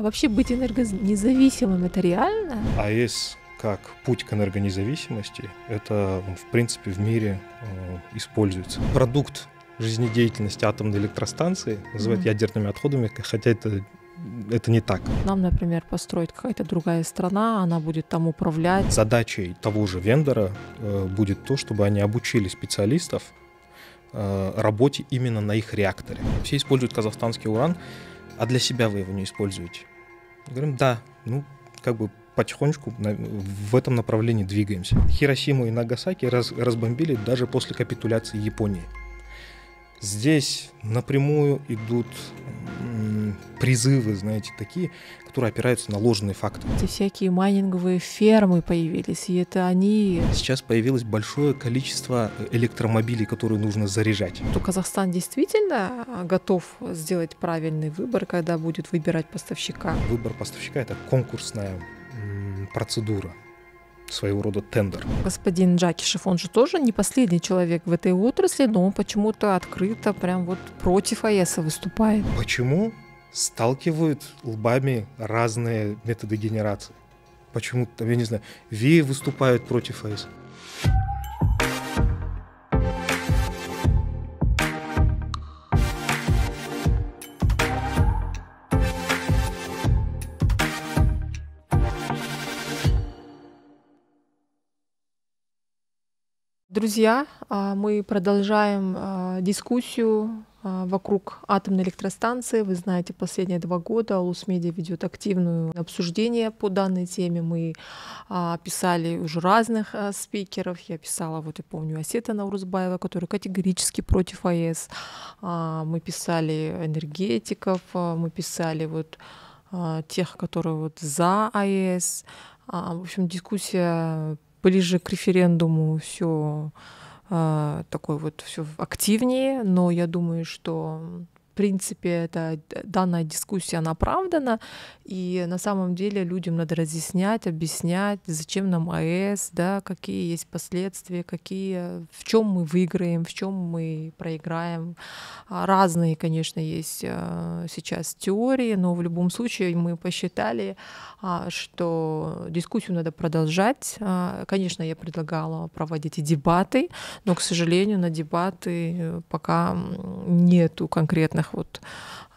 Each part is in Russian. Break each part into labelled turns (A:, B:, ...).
A: А вообще быть энергонезависимым это реально?
B: АЭС как путь к энергонезависимости, это в принципе в мире э, используется. Продукт жизнедеятельности атомной электростанции называют mm-hmm. ядерными отходами, хотя это это не так.
A: Нам, например, построить какая-то другая страна, она будет там управлять.
B: Задачей того же вендора э, будет то, чтобы они обучили специалистов э, работе именно на их реакторе. Все используют казахстанский уран, а для себя вы его не используете. Говорим, да, ну, как бы потихонечку в этом направлении двигаемся. Хиросиму и Нагасаки раз, разбомбили даже после капитуляции Японии. Здесь напрямую идут призывы, знаете, такие, которые опираются на ложные факты.
A: Эти всякие майнинговые фермы появились, и это они...
B: Сейчас появилось большое количество электромобилей, которые нужно заряжать.
A: То Казахстан действительно готов сделать правильный выбор, когда будет выбирать поставщика?
B: Выбор поставщика — это конкурсная процедура своего рода тендер.
A: Господин Джакишев, он же тоже не последний человек в этой отрасли, но он почему-то открыто прям вот против АЭС выступает.
B: Почему? Сталкивают лбами разные методы генерации. Почему, там, я не знаю, ВИ выступают против АЭС.
A: Друзья, а, мы продолжаем а, дискуссию вокруг атомной электростанции. Вы знаете, последние два года Улусмедиа ведет активное обсуждение по данной теме. Мы писали уже разных спикеров. Я писала, вот я помню, Осета Наурузбаева, который категорически против АЭС. Мы писали энергетиков, мы писали вот тех, которые вот за АЭС. В общем, дискуссия ближе к референдуму все э, такое вот все активнее, но я думаю, что принципе, эта данная дискуссия, она оправдана, и на самом деле людям надо разъяснять, объяснять, зачем нам АЭС, да, какие есть последствия, какие, в чем мы выиграем, в чем мы проиграем. А, разные, конечно, есть а, сейчас теории, но в любом случае мы посчитали, а, что дискуссию надо продолжать. Конечно, я предлагала проводить и дебаты, но, к сожалению, на дебаты пока нету конкретных разных вот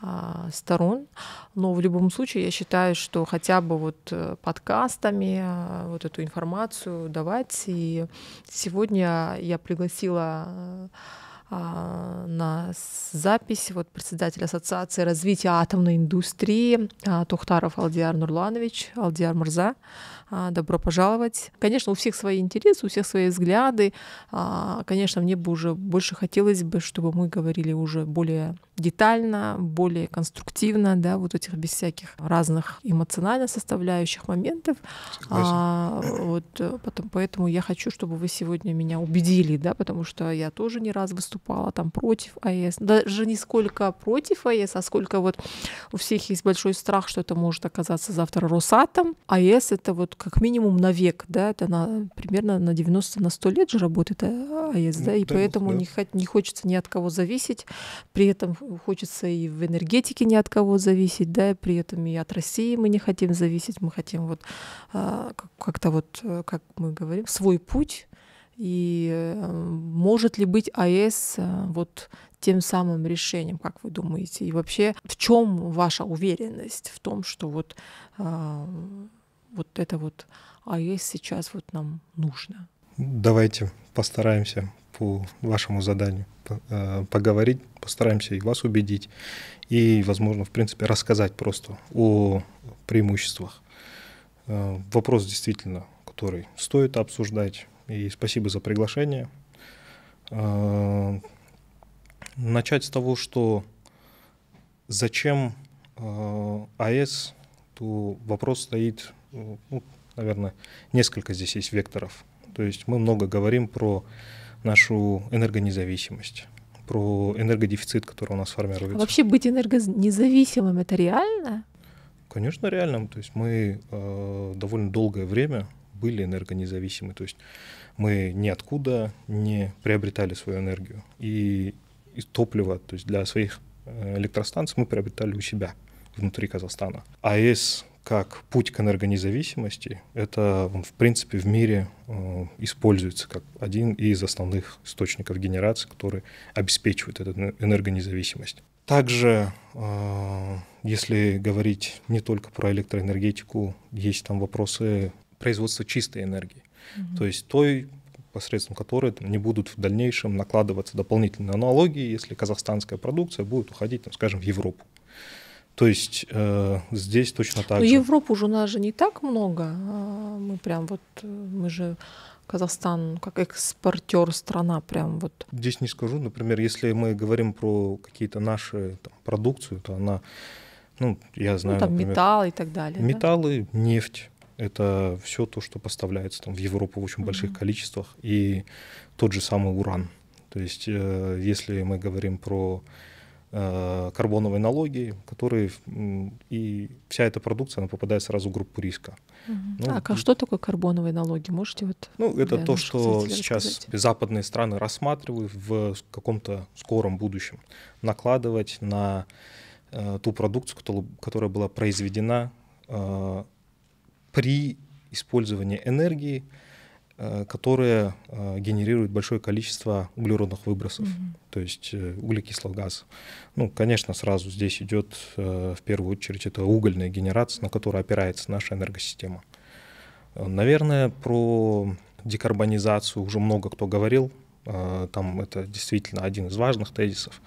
A: а, сторон. Но в любом случае я считаю, что хотя бы вот э, подкастами а, вот эту информацию давать. И сегодня я пригласила а, на запись вот председатель Ассоциации развития атомной индустрии Тухтаров Алдиар Нурланович, Алдиар Мурза. Добро пожаловать. Конечно, у всех свои интересы, у всех свои взгляды. Конечно, мне бы уже больше хотелось бы, чтобы мы говорили уже более детально, более конструктивно, да, вот этих без всяких разных эмоционально составляющих моментов. А, вот э, потом, поэтому я хочу, чтобы вы сегодня меня убедили, да, потому что я тоже не раз выступала там против АЭС, даже не сколько против АЭС, а сколько вот у всех есть большой страх, что это может оказаться завтра Росатом. АЭС это вот как минимум на век, да, это на примерно на 90 на 100 лет же работает АЭС, да, и да, поэтому да. Не, не хочется ни от кого зависеть, при этом хочется и в энергетике ни от кого зависеть, да, и при этом и от России мы не хотим зависеть, мы хотим вот а, как-то вот, э, как мы говорим, свой путь. И э, может ли быть АЭС э, вот тем самым решением, как вы думаете? И вообще, в чем ваша уверенность в том, что вот, а, вот это вот АЭС сейчас вот нам нужно?
B: Давайте постараемся по вашему заданию э, поговорить, постараемся и вас убедить, и, возможно, в принципе, рассказать просто о преимуществах. Э, вопрос действительно, который стоит обсуждать, и спасибо за приглашение. Э, начать с того, что зачем АЭС, то вопрос стоит, ну, наверное, несколько здесь есть векторов. То есть мы много говорим про нашу энергонезависимость, про энергодефицит, который у нас формируется. А
A: вообще быть энергонезависимым это реально?
B: Конечно, реально. То есть мы э, довольно долгое время были энергонезависимы. То есть мы ниоткуда не приобретали свою энергию. И, и топливо то есть для своих э, электростанций мы приобретали у себя. внутри Казахстана. АЭС как путь к энергонезависимости, это он, в принципе в мире э, используется как один из основных источников генерации, который обеспечивает эту энергонезависимость. Также, э, если говорить не только про электроэнергетику, есть там вопросы производства чистой энергии, mm-hmm. то есть той посредством которой не будут в дальнейшем накладываться дополнительные налоги, если казахстанская продукция будет уходить, там, скажем, в Европу. То есть э, здесь точно так
A: Но
B: же.
A: Европу же у нас же не так много. А мы прям вот, э, мы же Казахстан как экспортер страна прям вот.
B: Здесь не скажу, например, если мы говорим про какие-то наши там, продукцию, то она, ну, я знаю,
A: ну, там
B: например,
A: металл и так далее.
B: Металлы, да? нефть, это все то, что поставляется там в Европу в очень mm-hmm. больших количествах, и тот же самый уран. То есть, э, если мы говорим про Э, карбоновые налоги, которые и вся эта продукция она попадает сразу в группу риска.
A: Угу. Ну, так, а что такое карбоновые налоги? Можете вот?
B: Ну, это то, что сейчас рассказать? западные страны рассматривают в каком-то скором будущем накладывать на э, ту продукцию, которая, была произведена э, при использовании энергии, которые э, генерируют большое количество углеродных выбросов, mm-hmm. то есть э, углекислого газа. Ну, конечно, сразу здесь идет в первую очередь это угольная генерация, на которую опирается наша энергосистема. Наверное, про декарбонизацию уже много кто говорил. Там это действительно один из важных тезисов.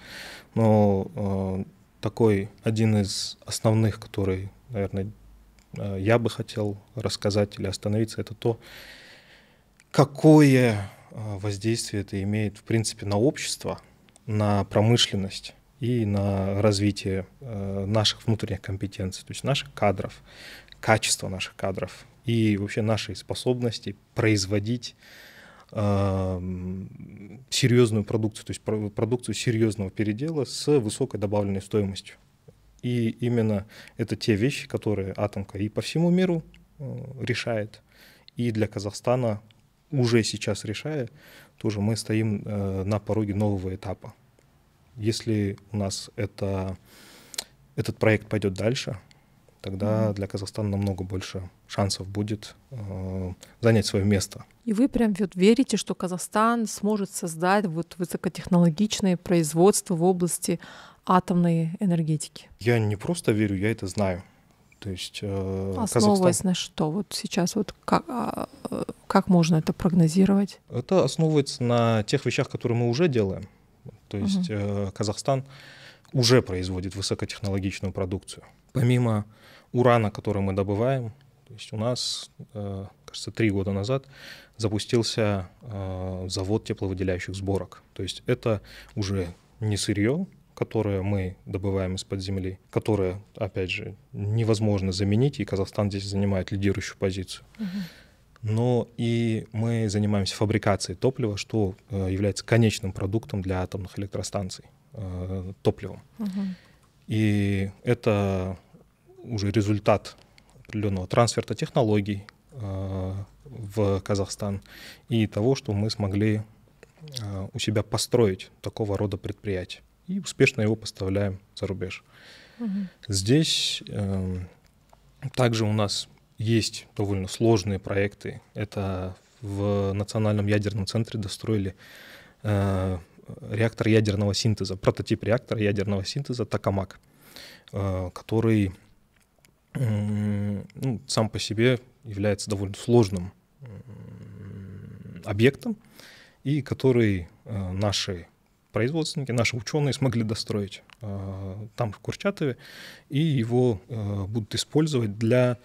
B: Но такой один из основных, который, наверное, я бы хотел рассказать или остановиться, это то, какое а, воздействие это имеет, в принципе, на общество, на промышленность и на развитие а, наших внутренних компетенций, то есть наших кадров, качество наших кадров и вообще нашей способности производить э, серьезную продукцию, то есть продукцию серьезного передела с высокой добавленной стоимостью. И именно это те вещи, которые Атомка и по всему миру э, решает, и для Казахстана уже сейчас решая, тоже мы стоим э, на пороге нового этапа. Если у нас это, этот проект пойдет дальше, тогда mm-hmm. для Казахстана намного больше шансов будет э, занять свое место.
A: И вы прям вот верите, что Казахстан сможет создать вот высокотехнологичное производство в области атомной энергетики?
B: Я не просто верю, я это знаю. То есть
A: э, основываясь Казахстан... на что? Вот сейчас вот как, а, как можно это прогнозировать?
B: Это основывается на тех вещах, которые мы уже делаем. То есть угу. э, Казахстан уже производит высокотехнологичную продукцию. Помимо урана, который мы добываем, то есть у нас, э, кажется, три года назад запустился э, завод тепловыделяющих сборок. То есть это уже не сырье, которое мы добываем из-под земли, которое, опять же, невозможно заменить, и Казахстан здесь занимает лидирующую позицию. Но и мы занимаемся фабрикацией топлива, что э, является конечным продуктом для атомных электростанций, э, топливом. И это уже результат определенного трансферта технологий э, в Казахстан и того, что мы смогли у себя построить такого рода предприятия и успешно его поставляем за рубеж. Угу. Здесь э, также у нас есть довольно сложные проекты. Это в Национальном ядерном центре достроили э, реактор ядерного синтеза, прототип реактора ядерного синтеза Токамак, э, который э, ну, сам по себе является довольно сложным объектом, и который э, наши производственники, наши ученые смогли достроить э, там, в Курчатове, и его э, будут использовать для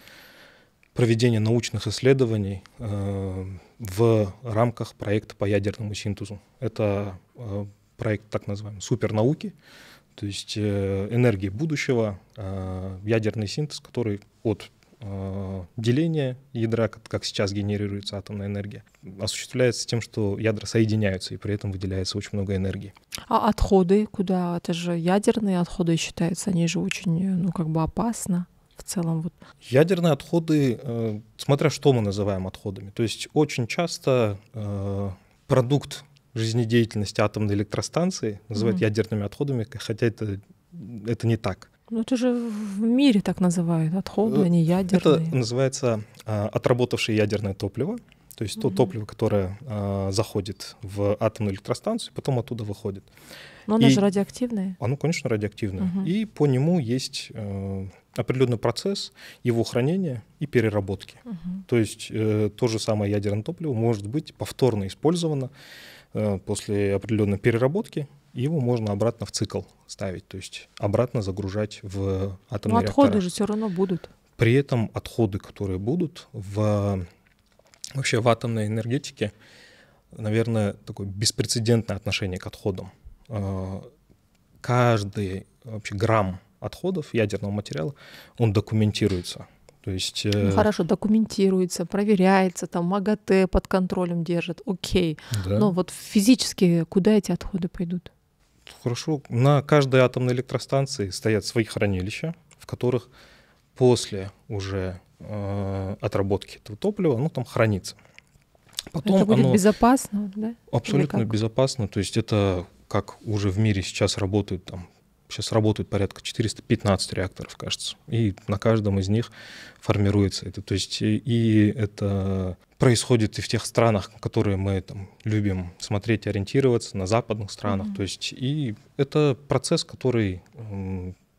B: проведения научных исследований э, в рамках проекта по ядерному синтезу. Это проект так называемый супернауки, то есть энергии будущего, ядерный синтез, который от деление ядра, как сейчас генерируется атомная энергия, осуществляется тем, что ядра соединяются, и при этом выделяется очень много энергии.
A: А отходы куда? Это же ядерные отходы считаются, они же очень, ну, как бы опасно в целом. Вот.
B: Ядерные отходы, э, смотря что мы называем отходами. То есть очень часто э, продукт жизнедеятельности атомной электростанции называют mm-hmm. ядерными отходами, хотя это, это не так.
A: Ну это же в мире так называют, отходы, они ядерные.
B: Это называется а, отработавшее ядерное топливо. То есть угу. то топливо, которое а, заходит в атомную электростанцию, потом оттуда выходит.
A: Но оно и же радиоактивное.
B: Оно, конечно, радиоактивное. Угу. И по нему есть э, определенный процесс его хранения и переработки. Угу. То есть э, то же самое ядерное топливо может быть повторно использовано э, после определенной переработки. Его можно обратно в цикл ставить, то есть обратно загружать в атомные Но
A: отходы реакторы. же все равно будут.
B: При этом отходы, которые будут в Вообще в атомной энергетике, наверное, такое беспрецедентное отношение к отходам. А, каждый вообще грамм отходов ядерного материала, он документируется. То есть,
A: э, ну, хорошо, документируется, проверяется, там МАГАТЭ под контролем держит, окей. Да. Но вот физически куда эти отходы пойдут?
B: Хорошо, на каждой атомной электростанции стоят свои хранилища, в которых после уже э, отработки этого топлива, оно там хранится.
A: Потом это будет оно безопасно, да?
B: Абсолютно безопасно. То есть это как уже в мире сейчас работают там Сейчас работают порядка 415 реакторов, кажется. И на каждом из них формируется это. То есть и это происходит и в тех странах, которые мы там любим смотреть, ориентироваться, на западных странах. Mm-hmm. То есть и это процесс, который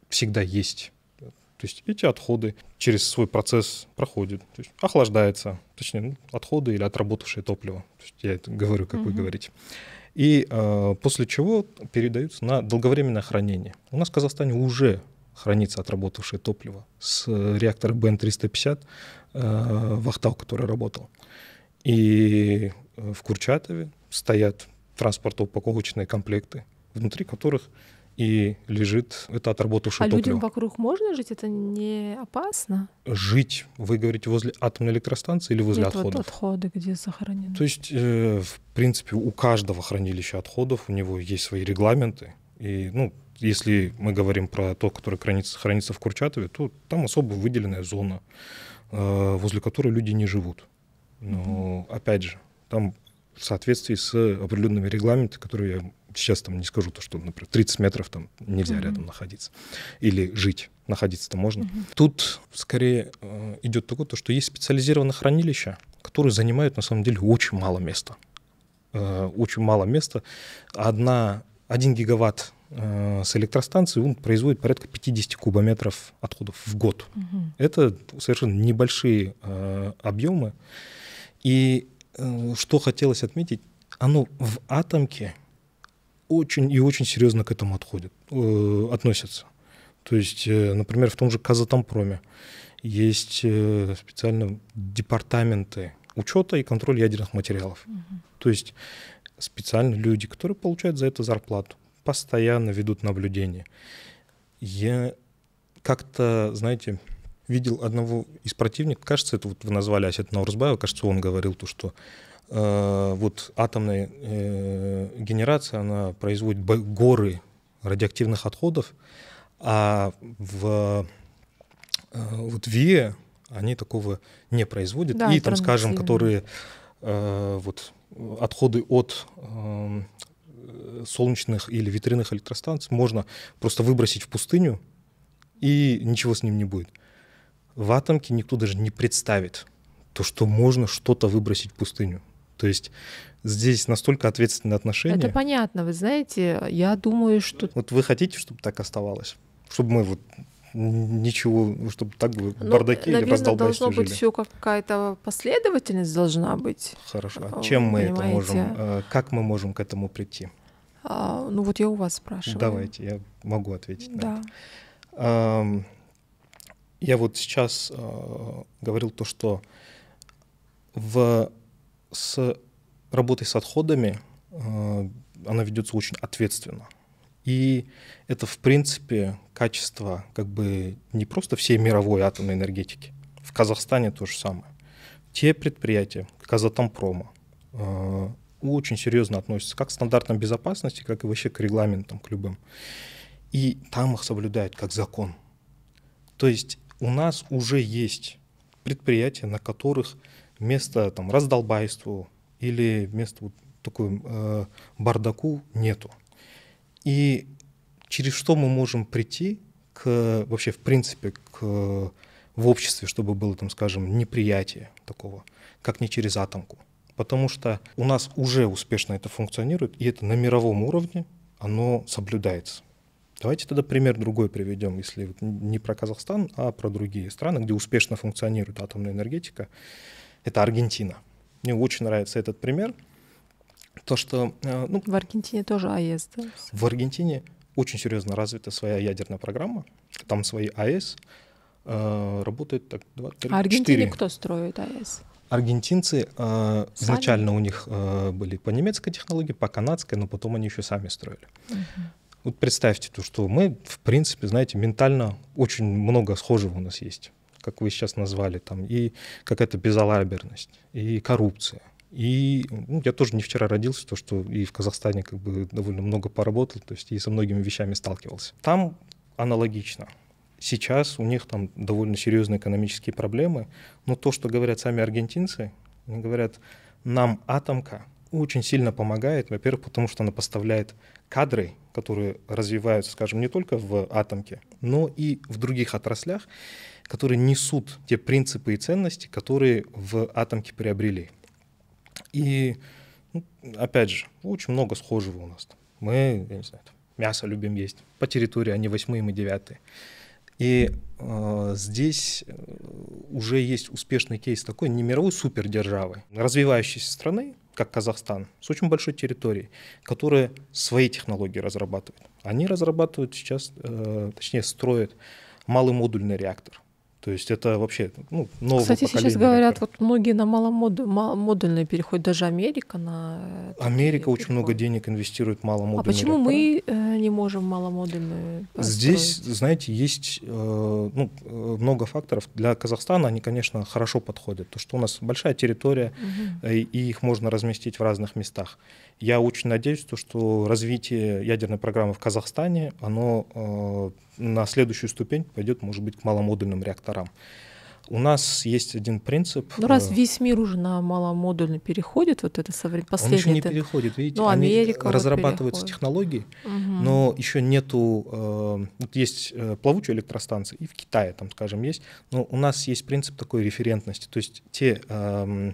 B: всегда есть. То есть эти отходы через свой процесс проходят, то есть охлаждается, точнее, ну, отходы или отработавшее топливо. То есть я это говорю, как угу. вы говорите. И э, после чего передаются на долговременное хранение. У нас в Казахстане уже хранится отработавшее топливо с реактора БН-350 э, Вахтал, который работал. И э, в Курчатове стоят транспортно-упаковочные комплекты, внутри которых и лежит это отработавшее
A: а
B: топливо.
A: А людям вокруг можно жить? Это не опасно?
B: Жить, вы говорите, возле атомной электростанции или возле
A: Нет,
B: отходов?
A: Вот отходы, где захоронены.
B: То есть, э, в принципе, у каждого хранилища отходов у него есть свои регламенты. И, ну, если мы говорим про то, которое хранится, хранится в Курчатове, то там особо выделенная зона, э, возле которой люди не живут. Но, mm-hmm. опять же, там в соответствии с определенными регламентами, которые я сейчас там не скажу то, что, например, 30 метров там нельзя mm-hmm. рядом находиться или жить. Находиться-то можно. Mm-hmm. Тут скорее э, идет такое, то, что есть специализированные хранилища, которые занимают на самом деле очень мало места. Э, очень мало места. Одна, один гигаватт э, с электростанции он производит порядка 50 кубометров отходов в год. Угу. Это совершенно небольшие э, объемы. И э, что хотелось отметить, оно в атомке очень и очень серьезно к этому отходят, э, относятся. То есть, э, например, в том же Казатомпроме есть э, специально департаменты учета и контроля ядерных материалов. Угу. То есть специально люди, которые получают за это зарплату, постоянно ведут наблюдение. Я как-то, знаете, видел одного из противников, кажется, это вот вы назвали Асет Наурзбаева, кажется, он говорил то, что Э, вот атомная э, генерация, она производит горы радиоактивных отходов, а в э, вот ВИЭ они такого не производят. Да, и там, скажем, которые вот отходы от солнечных или ветряных электростанций можно просто выбросить в пустыню, и ничего с ним не будет. В атомке никто даже не представит то, что можно что-то выбросить в пустыню. То есть здесь настолько ответственное отношение.
A: Это понятно, вы знаете, я думаю, что...
B: Вот вы хотите, чтобы так оставалось? Чтобы мы вот ничего, чтобы так было ну, бардаки наверное, или раздолбайстве
A: должно быть все какая-то последовательность должна быть.
B: Хорошо. А чем мы это можем, э, как мы можем к этому прийти?
A: А, ну вот я у вас спрашиваю.
B: Давайте, я могу ответить.
A: Да.
B: На Я вот сейчас э, говорил то, что в с работой с отходами э, она ведется очень ответственно. И это, в принципе, качество как бы не просто всей мировой атомной энергетики. В Казахстане то же самое. Те предприятия, Казатомпрома, э, очень серьезно относятся как к стандартам безопасности, как и вообще к регламентам, к любым. И там их соблюдают как закон. То есть у нас уже есть предприятия, на которых места там раздолбайству или места вот такой э, бардаку нету. И через что мы можем прийти к вообще в принципе к в обществе, чтобы было там, скажем, неприятие такого, как не через атомку. Потому что у нас уже успешно это функционирует, и это на мировом уровне оно соблюдается. Давайте тогда пример другой приведем, если не про Казахстан, а про другие страны, где успешно функционирует атомная энергетика. Это Аргентина. Мне очень нравится этот пример. То, что...
A: Э, ну, в Аргентине тоже АЭС, да?
B: В Аргентине очень серьезно развита своя ядерная программа. Там свои АЭС. Э, работает так
A: 2, А Аргентине кто строит АЭС?
B: Аргентинцы э, изначально у них э, были по немецкой технологии, по канадской, но потом они еще сами строили. Угу. Вот представьте то, что мы, в принципе, знаете, ментально очень много схожего у нас есть, как вы сейчас назвали, там, и какая-то безалаберность, и коррупция. И ну, я тоже не вчера родился, то, что и в Казахстане как бы довольно много поработал, то есть и со многими вещами сталкивался. Там аналогично. Сейчас у них там довольно серьезные экономические проблемы, но то, что говорят сами аргентинцы, они говорят, нам атомка очень сильно помогает, во-первых, потому что она поставляет кадры, которые развиваются, скажем, не только в атомке, но и в других отраслях, которые несут те принципы и ценности, которые в атомке приобрели. И, ну, опять же, очень много схожего у нас. Мы, я не знаю, мясо любим есть. По территории они восьмые, мы девятые. И э, здесь э, уже есть успешный кейс такой не мировой супердержавы, развивающейся страны, как Казахстан, с очень большой территорией, которая свои технологии разрабатывает. Они разрабатывают сейчас, э, точнее строят малый модульный реактор. То есть это вообще ну, новое
A: Кстати, сейчас говорят, вот многие на маломодульные переходят, даже Америка на...
B: Америка очень много денег инвестирует в маломодульные А
A: почему мы э, не можем маломодульные
B: построить? Здесь, знаете, есть э, ну, э, много факторов. Для Казахстана они, конечно, хорошо подходят. То, что у нас большая территория, угу. и их можно разместить в разных местах. Я очень надеюсь, то, что развитие ядерной программы в Казахстане, оно на следующую ступень пойдет, может быть, к маломодульным реакторам. У нас есть один принцип.
A: Ну раз э, весь мир уже на маломодульный переходит, вот это современное последнее.
B: Он еще не это... переходит, видите? Ну, Америка Они разрабатываются переходит. технологии, угу. но еще нету. Э, вот есть э, плавучие электростанции и в Китае, там, скажем, есть. Но у нас есть принцип такой референтности, то есть те э,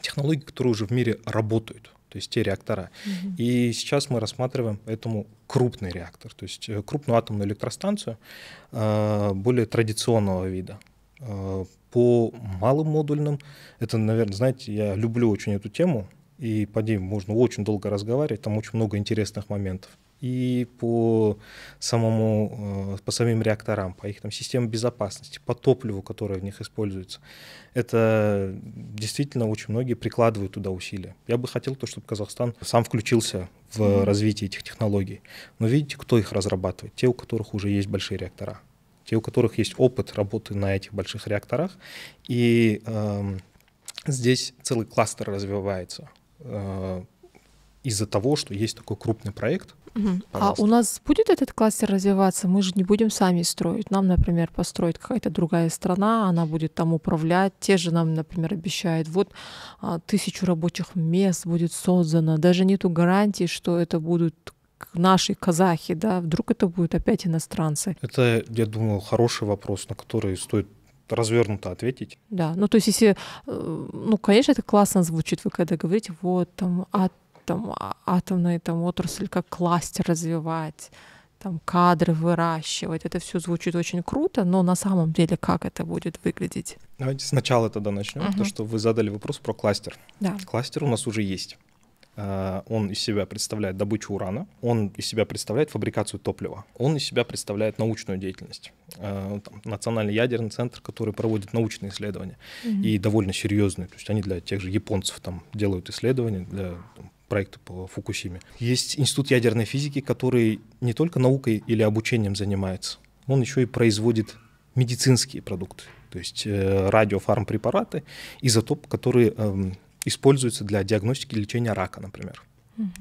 B: технологии, которые уже в мире работают то есть те реактора. Угу. И сейчас мы рассматриваем поэтому крупный реактор, то есть э, крупную атомную электростанцию э, более традиционного вида. Э, по малым модульным, это, наверное, знаете, я люблю очень эту тему, и по ней можно очень долго разговаривать, там очень много интересных моментов и по самому, э, по самим реакторам, по их там системам безопасности, по топливу, которое в них используется. Это действительно очень многие прикладывают туда усилия. Я бы хотел, то, чтобы Казахстан сам включился в mm-hmm. развитие этих технологий. Но видите, кто их разрабатывает? Те, у которых уже есть большие реактора. Те, у которых есть опыт работы на этих больших реакторах. И э, здесь целый кластер развивается э, из-за того, что есть такой крупный проект,
A: Угу. А у нас будет этот кластер развиваться? Мы же не будем сами строить. Нам, например, построит какая-то другая страна, она будет там управлять. Те же нам, например, обещают, вот а, тысячу рабочих мест будет создано. Даже нету гарантии, что это будут наши казахи, да, вдруг это будут опять иностранцы.
B: Это, я думаю, хороший вопрос, на который стоит развернуто ответить.
A: Да, ну то есть если, э, ну конечно, это классно звучит, вы когда говорите, вот там, а там а, атомную там отрасль как кластер развивать, там кадры выращивать. Это все звучит очень круто, но на самом деле как это будет выглядеть?
B: Давайте сначала тогда начнем. Uh-huh. То, что вы задали вопрос про кластер.
A: Да.
B: Кластер у нас уже есть. А, он из себя представляет добычу урана, он из себя представляет фабрикацию топлива, он из себя представляет научную деятельность. А, там, Национальный ядерный центр, который проводит научные исследования, mm-hmm. и довольно серьезные. То есть они для тех же японцев там делают исследования, для там, проекта по Фукусиме. Есть Институт ядерной физики, который не только наукой или обучением занимается, он еще и производит медицинские продукты, то есть э, радиофармпрепараты, изотоп, которые э, используются для диагностики и лечения рака, например.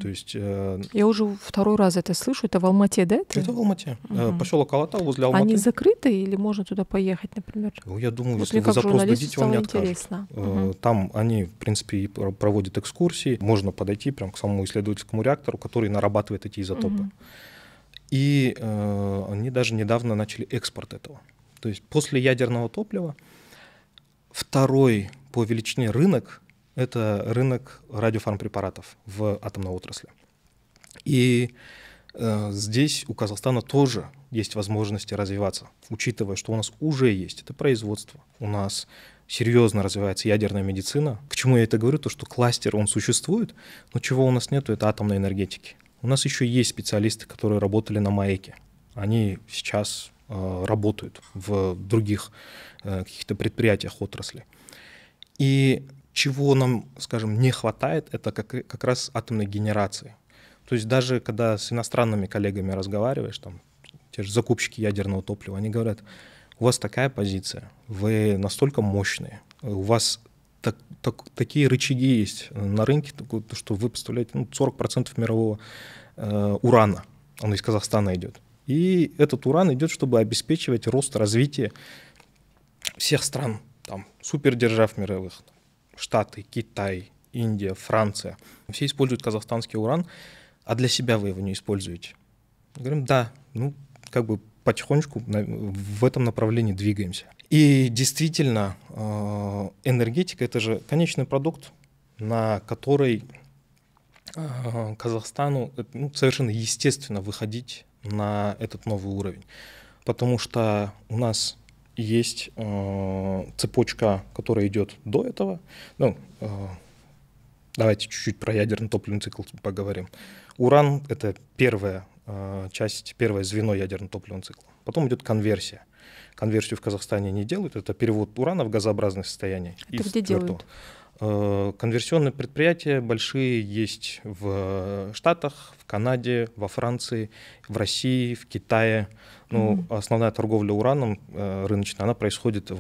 B: То есть,
A: э, Я уже второй раз это слышу. Это в Алмате, да?
B: Это, это в Алмате. Угу. Поселок Алатау возле Алматы.
A: Они закрыты или можно туда поехать, например?
B: Ну, я думаю, вот если вы запрос дадите, вам не откажут. Угу. Там они, в принципе, проводят экскурсии. Можно подойти прямо к самому исследовательскому реактору, который нарабатывает эти изотопы. Угу. И э, они даже недавно начали экспорт этого. То есть после ядерного топлива второй по величине рынок – это рынок радиофармпрепаратов в атомной отрасли. И э, здесь у Казахстана тоже есть возможности развиваться, учитывая, что у нас уже есть это производство, у нас серьезно развивается ядерная медицина. К чему я это говорю? То, что кластер, он существует, но чего у нас нет, это атомной энергетики. У нас еще есть специалисты, которые работали на МАЭКе. Они сейчас э, работают в других э, каких-то предприятиях отрасли. И чего нам, скажем, не хватает, это как, как раз атомной генерации. То есть даже когда с иностранными коллегами разговариваешь, там, те же закупщики ядерного топлива, они говорят, у вас такая позиция, вы настолько мощные, у вас так, так, такие рычаги есть на рынке, что вы поставляете ну, 40% мирового э, урана, он из Казахстана идет. И этот уран идет, чтобы обеспечивать рост, развитие всех стран, там, супердержав мировых, Штаты, Китай, Индия, Франция. Все используют казахстанский уран, а для себя вы его не используете. Говорим, да, ну, как бы потихонечку в этом направлении двигаемся. И действительно, э, энергетика — это же конечный продукт, на который э, Казахстану ну, совершенно естественно выходить на этот новый уровень. Потому что у нас есть э, цепочка, которая идет до этого. Ну, э, давайте чуть-чуть про ядерный топливный цикл поговорим. Уран — это первая э, часть, первое звено ядерного топливного цикла. Потом идет конверсия. Конверсию в Казахстане не делают, это перевод урана в газообразное состояние.
A: Это где делают?
B: Э, конверсионные предприятия большие есть в Штатах, в Канаде, во Франции, в России, в Китае. Ну, mm-hmm. основная торговля ураном э, рыночная, она происходит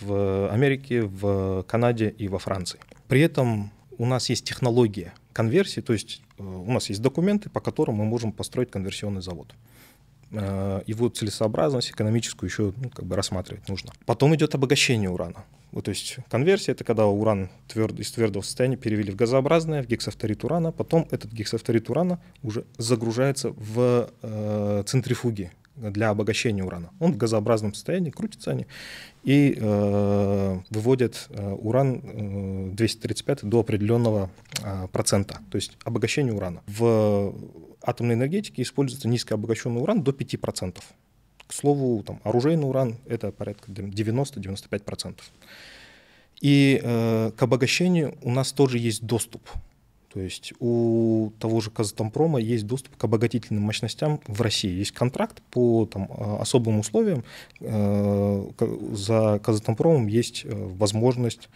B: в, Америке, в Канаде и во Франции. При этом у нас есть технология конверсии, то есть э, у нас есть документы, по которым мы можем построить конверсионный завод. Его целесообразность экономическую еще ну, как бы рассматривать нужно. Потом идет обогащение урана. Вот, то есть конверсия — это когда уран тверд, из твердого состояния перевели в газообразное, в гексафторид урана, потом этот гексафторид урана уже загружается в э, центрифуги для обогащения урана. Он в газообразном состоянии, крутятся они и э, выводят э, уран э, 235 до определенного э, процента, то есть обогащение урана. В атомной энергетике используется низкообогащенный уран до 5%. К слову, там, оружейный уран — это порядка 90-95%. И э, к обогащению у нас тоже есть доступ. То есть у того же Казатомпрома есть доступ к обогатительным мощностям в России. Есть контракт по там, э, особым условиям. Э, за Казатомпромом есть э, возможность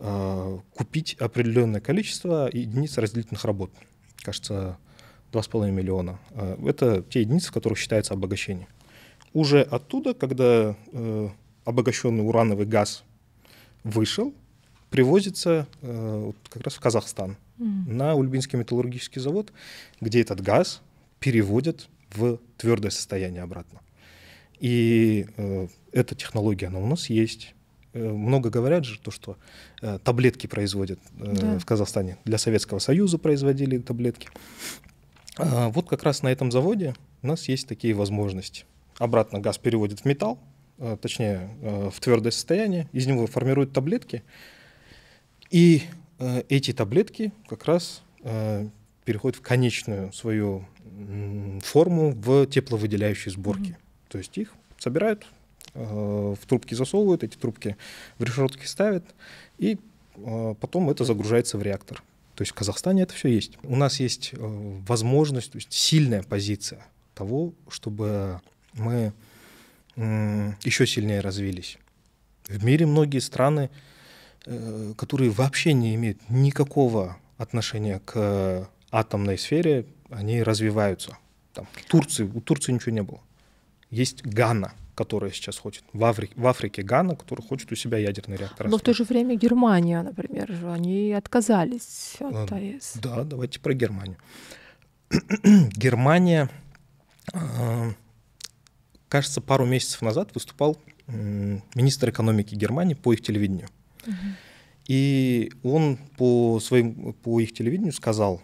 B: э, купить определенное количество единиц разделительных работ. Кажется, 2,5 миллиона. Э, это те единицы, в которых считается обогащение уже оттуда, когда э, обогащенный урановый газ вышел, привозится э, вот как раз в Казахстан mm. на Ульбинский металлургический завод, где этот газ переводят в твердое состояние обратно. И э, эта технология, она у нас есть. Э, много говорят же то, что э, таблетки производят э, да. в Казахстане. Для Советского Союза производили таблетки. А вот как раз на этом заводе у нас есть такие возможности обратно газ переводит в металл, э, точнее э, в твердое состояние, из него формируют таблетки, и эти таблетки как раз переходят в конечную свою форму в тепловыделяющей сборке. Mm-hmm. То есть их собирают, в трубки засовывают, эти трубки в решетки ставят, и потом это загружается в реактор. То есть в Казахстане это все есть. У нас есть возможность, то есть сильная позиция того, чтобы мы еще сильнее развились. В мире многие страны, э, которые вообще не имеют никакого отношения к атомной сфере, они развиваются. Там, в Турции, у Турции ничего не было. Есть Гана, которая сейчас хочет. В Африке, в Африке Гана, которая хочет у себя ядерный реактор.
A: Но в то же время Германия, например, они отказались от АЭС.
B: Да, давайте про Германию. Германия а, кажется, пару месяцев назад выступал министр экономики Германии по их телевидению. Угу. И он по, своим, по их телевидению сказал,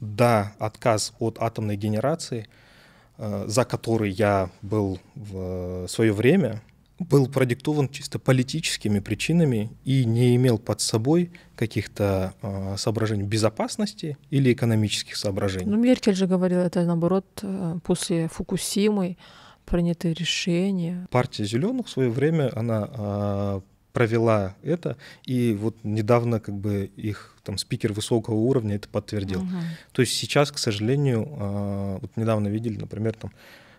B: да, отказ от атомной генерации за который я был в свое время, был продиктован чисто политическими причинами и не имел под собой каких-то э, соображений безопасности или экономических соображений.
A: Ну, Меркель же говорила, это наоборот после Фукусимы принятые решения.
B: Партия зеленых в свое время она провела это, и вот недавно как бы их там спикер высокого уровня это подтвердил. Угу. То есть сейчас, к сожалению, а, вот недавно видели, например, там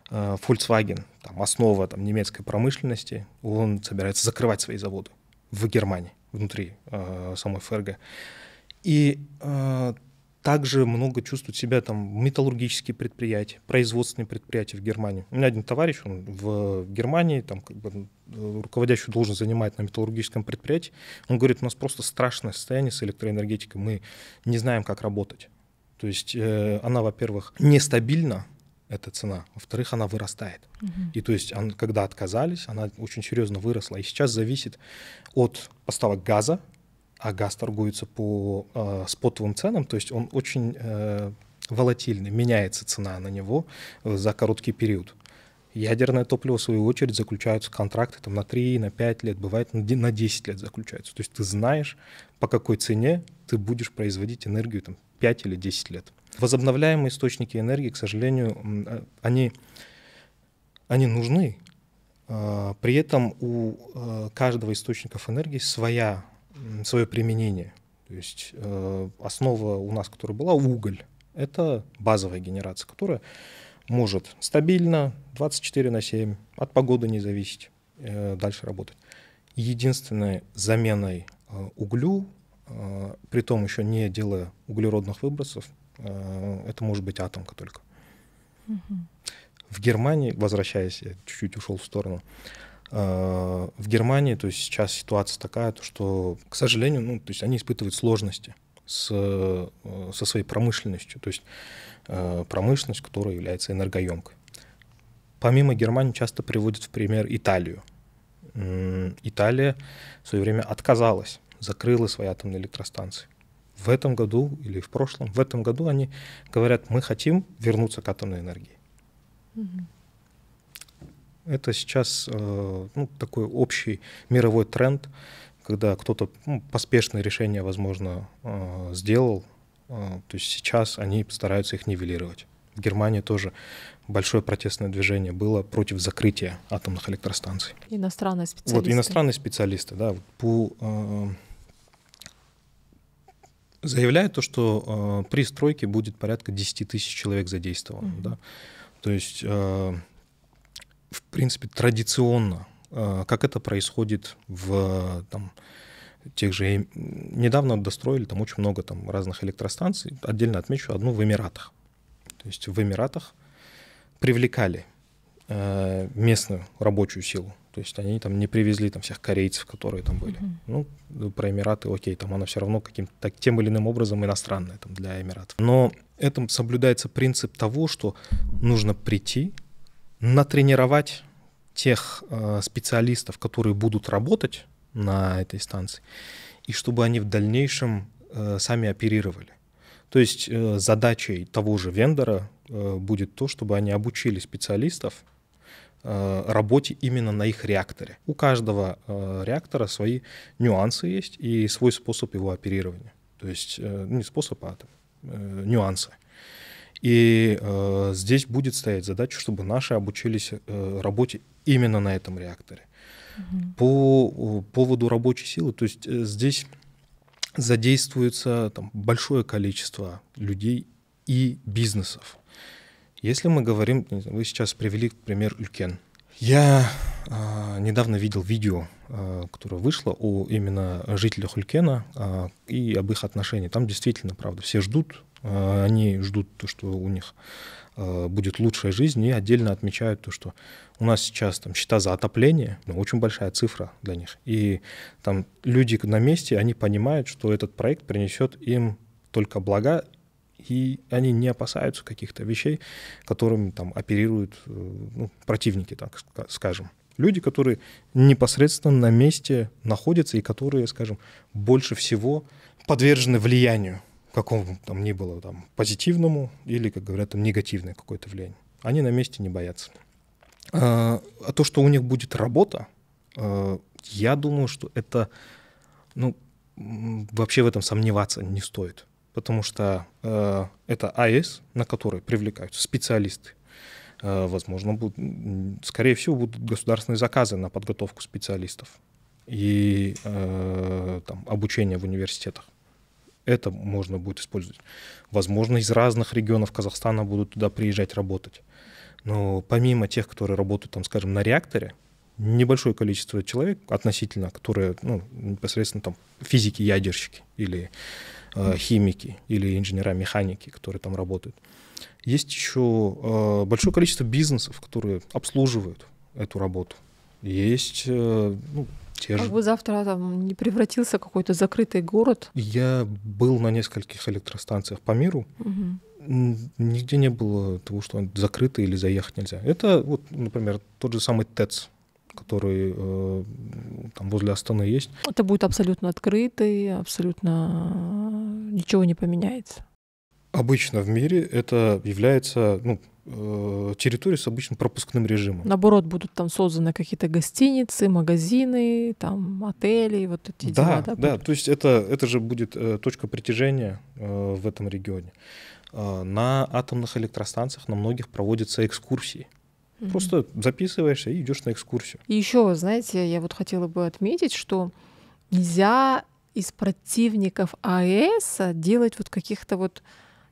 B: а, Volkswagen, там основа там немецкой промышленности, он собирается закрывать свои заводы в Германии внутри а, самой ФРГ. И также много чувствуют себя там металлургические предприятия, производственные предприятия в Германии. У меня один товарищ, он в Германии, там как бы руководящую должность занимает на металлургическом предприятии. Он говорит, у нас просто страшное состояние с электроэнергетикой, мы не знаем, как работать. То есть э, она, во-первых, нестабильна, эта цена. Во-вторых, она вырастает. Угу. И то есть, он, когда отказались, она очень серьезно выросла. И сейчас зависит от поставок газа, а газ торгуется по э, спотовым ценам, то есть он очень э, волатильный, меняется цена на него э, за короткий период. Ядерное топливо, в свою очередь, заключаются контракты там, на 3, на 5 лет, бывает на 10 лет заключаются. То есть ты знаешь, по какой цене ты будешь производить энергию там, 5 или 10 лет. Возобновляемые источники энергии, к сожалению, э, они, они нужны. А, при этом у э, каждого источника энергии своя свое применение. То есть э, основа у нас, которая была, уголь. Это базовая генерация, которая может стабильно 24 на 7, от погоды не зависеть, э, дальше работать. Единственной заменой э, углю, э, при том еще не делая углеродных выбросов, э, это может быть атомка только. Угу. В Германии, возвращаясь, я чуть-чуть ушел в сторону, Э, в Германии, то есть сейчас ситуация такая, что, к сожалению, ну, то есть они испытывают сложности с, э, со своей промышленностью, то есть э, промышленность, которая является энергоемкой. Помимо Германии часто приводят в пример Италию. Италия в свое время отказалась, закрыла свои атомные электростанции. В этом году или в прошлом, в этом году они говорят, мы хотим вернуться к атомной энергии. Угу. Это сейчас э, ну, такой общий мировой тренд, когда кто-то ну, поспешное решение, возможно, э, сделал. Э, то есть сейчас они стараются их нивелировать. В Германии тоже большое протестное движение было против закрытия атомных электростанций.
A: Иностранные специалисты.
B: Вот, иностранные специалисты, да. По, э, заявляют то, что э, при стройке будет порядка 10 тысяч человек задействовано. Mm-hmm. Да? То есть э, в принципе, традиционно, э, как это происходит в там, тех же... Недавно достроили там очень много там, разных электростанций. Отдельно отмечу одну в Эмиратах. То есть в Эмиратах привлекали э, местную рабочую силу. То есть они там не привезли там всех корейцев, которые там были. Mm-hmm. Ну, про Эмираты, окей, там она все равно каким-то так, тем или иным образом иностранная там, для Эмиратов. Но этом соблюдается принцип того, что нужно прийти, натренировать тех э, специалистов, которые будут работать на этой станции, и чтобы они в дальнейшем э, сами оперировали. То есть э, задачей того же вендора будет то, чтобы они обучили специалистов работе именно на их реакторе. У каждого реактора свои нюансы есть и свой способ его оперирования. То есть не способ, а э, нюансы. И э, здесь будет стоять задача, чтобы наши обучились э, работе именно на этом реакторе. Угу. По э, поводу рабочей силы, то есть э, здесь задействуется там, большое количество людей и бизнесов. Если мы говорим, вы сейчас привели пример Люкен. Я э, недавно видел видео, э, которое вышло о именно жителях Улькена э, и об их отношении. Там действительно, правда, все ждут они ждут то, что у них э, будет лучшая жизнь, и отдельно отмечают то, что у нас сейчас там счета за отопление, ну, очень большая цифра для них. И там люди на месте, они понимают, что этот проект принесет им только блага, и они не опасаются каких-то вещей, которыми там оперируют э, ну, противники, так скажем. Люди, которые непосредственно на месте находятся и которые, скажем, больше всего подвержены влиянию какому там ни было, там, позитивному или, как говорят, там, негативное какое-то влияние. Они на месте не боятся. А, а то, что у них будет работа, а, я думаю, что это, ну, вообще в этом сомневаться не стоит. Потому что э, это АЭС, на который привлекаются специалисты. Возможно, будут, скорее всего, будут государственные заказы на подготовку специалистов и там, обучение в университетах. Это можно будет использовать. Возможно, из разных регионов Казахстана будут туда приезжать работать. Но помимо тех, которые работают, там, скажем, на реакторе, небольшое количество человек относительно, которые ну, непосредственно там физики-ядерщики или э, химики или инженера-механики, которые там работают. Есть еще э, большое количество бизнесов, которые обслуживают эту работу. Есть э, ну, те
A: же... Как бы завтра там не превратился какой-то закрытый город?
B: Я был на нескольких электростанциях по миру. Угу. Нигде не было того, что он закрытый или заехать нельзя. Это, вот, например, тот же самый ТЭЦ, который э, там возле Астаны есть.
A: Это будет абсолютно открытый, абсолютно ничего не поменяется.
B: Обычно в мире это является ну, э, территорией с обычным пропускным режимом.
A: Наоборот, будут там созданы какие-то гостиницы, магазины, там отели, вот эти
B: да,
A: дела.
B: Да, да, то есть это, это же будет э, точка притяжения э, в этом регионе. Э, на атомных электростанциях на многих проводятся экскурсии. Угу. Просто записываешься и идешь на экскурсию.
A: И еще, знаете, я вот хотела бы отметить, что нельзя из противников АЭС делать вот каких-то вот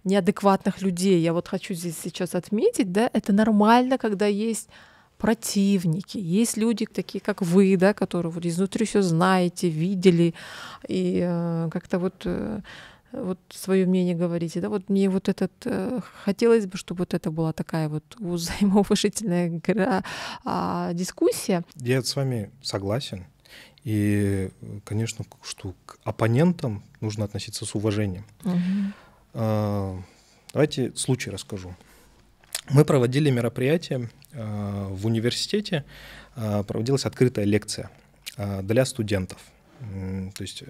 A: неадекватных людей. Я вот хочу здесь сейчас отметить, да, это нормально, когда есть противники, есть люди такие, как вы, да, которые вот изнутри все знаете, видели и э, как-то вот э, вот свое мнение говорите, да, вот мне вот этот э, хотелось бы, чтобы вот это была такая вот взаимоуважительная а, дискуссия.
B: Я с вами согласен. И, конечно, что к оппонентам нужно относиться с уважением. Угу. Давайте случай расскажу. Мы проводили мероприятие а, в университете, а, проводилась открытая лекция для студентов. То есть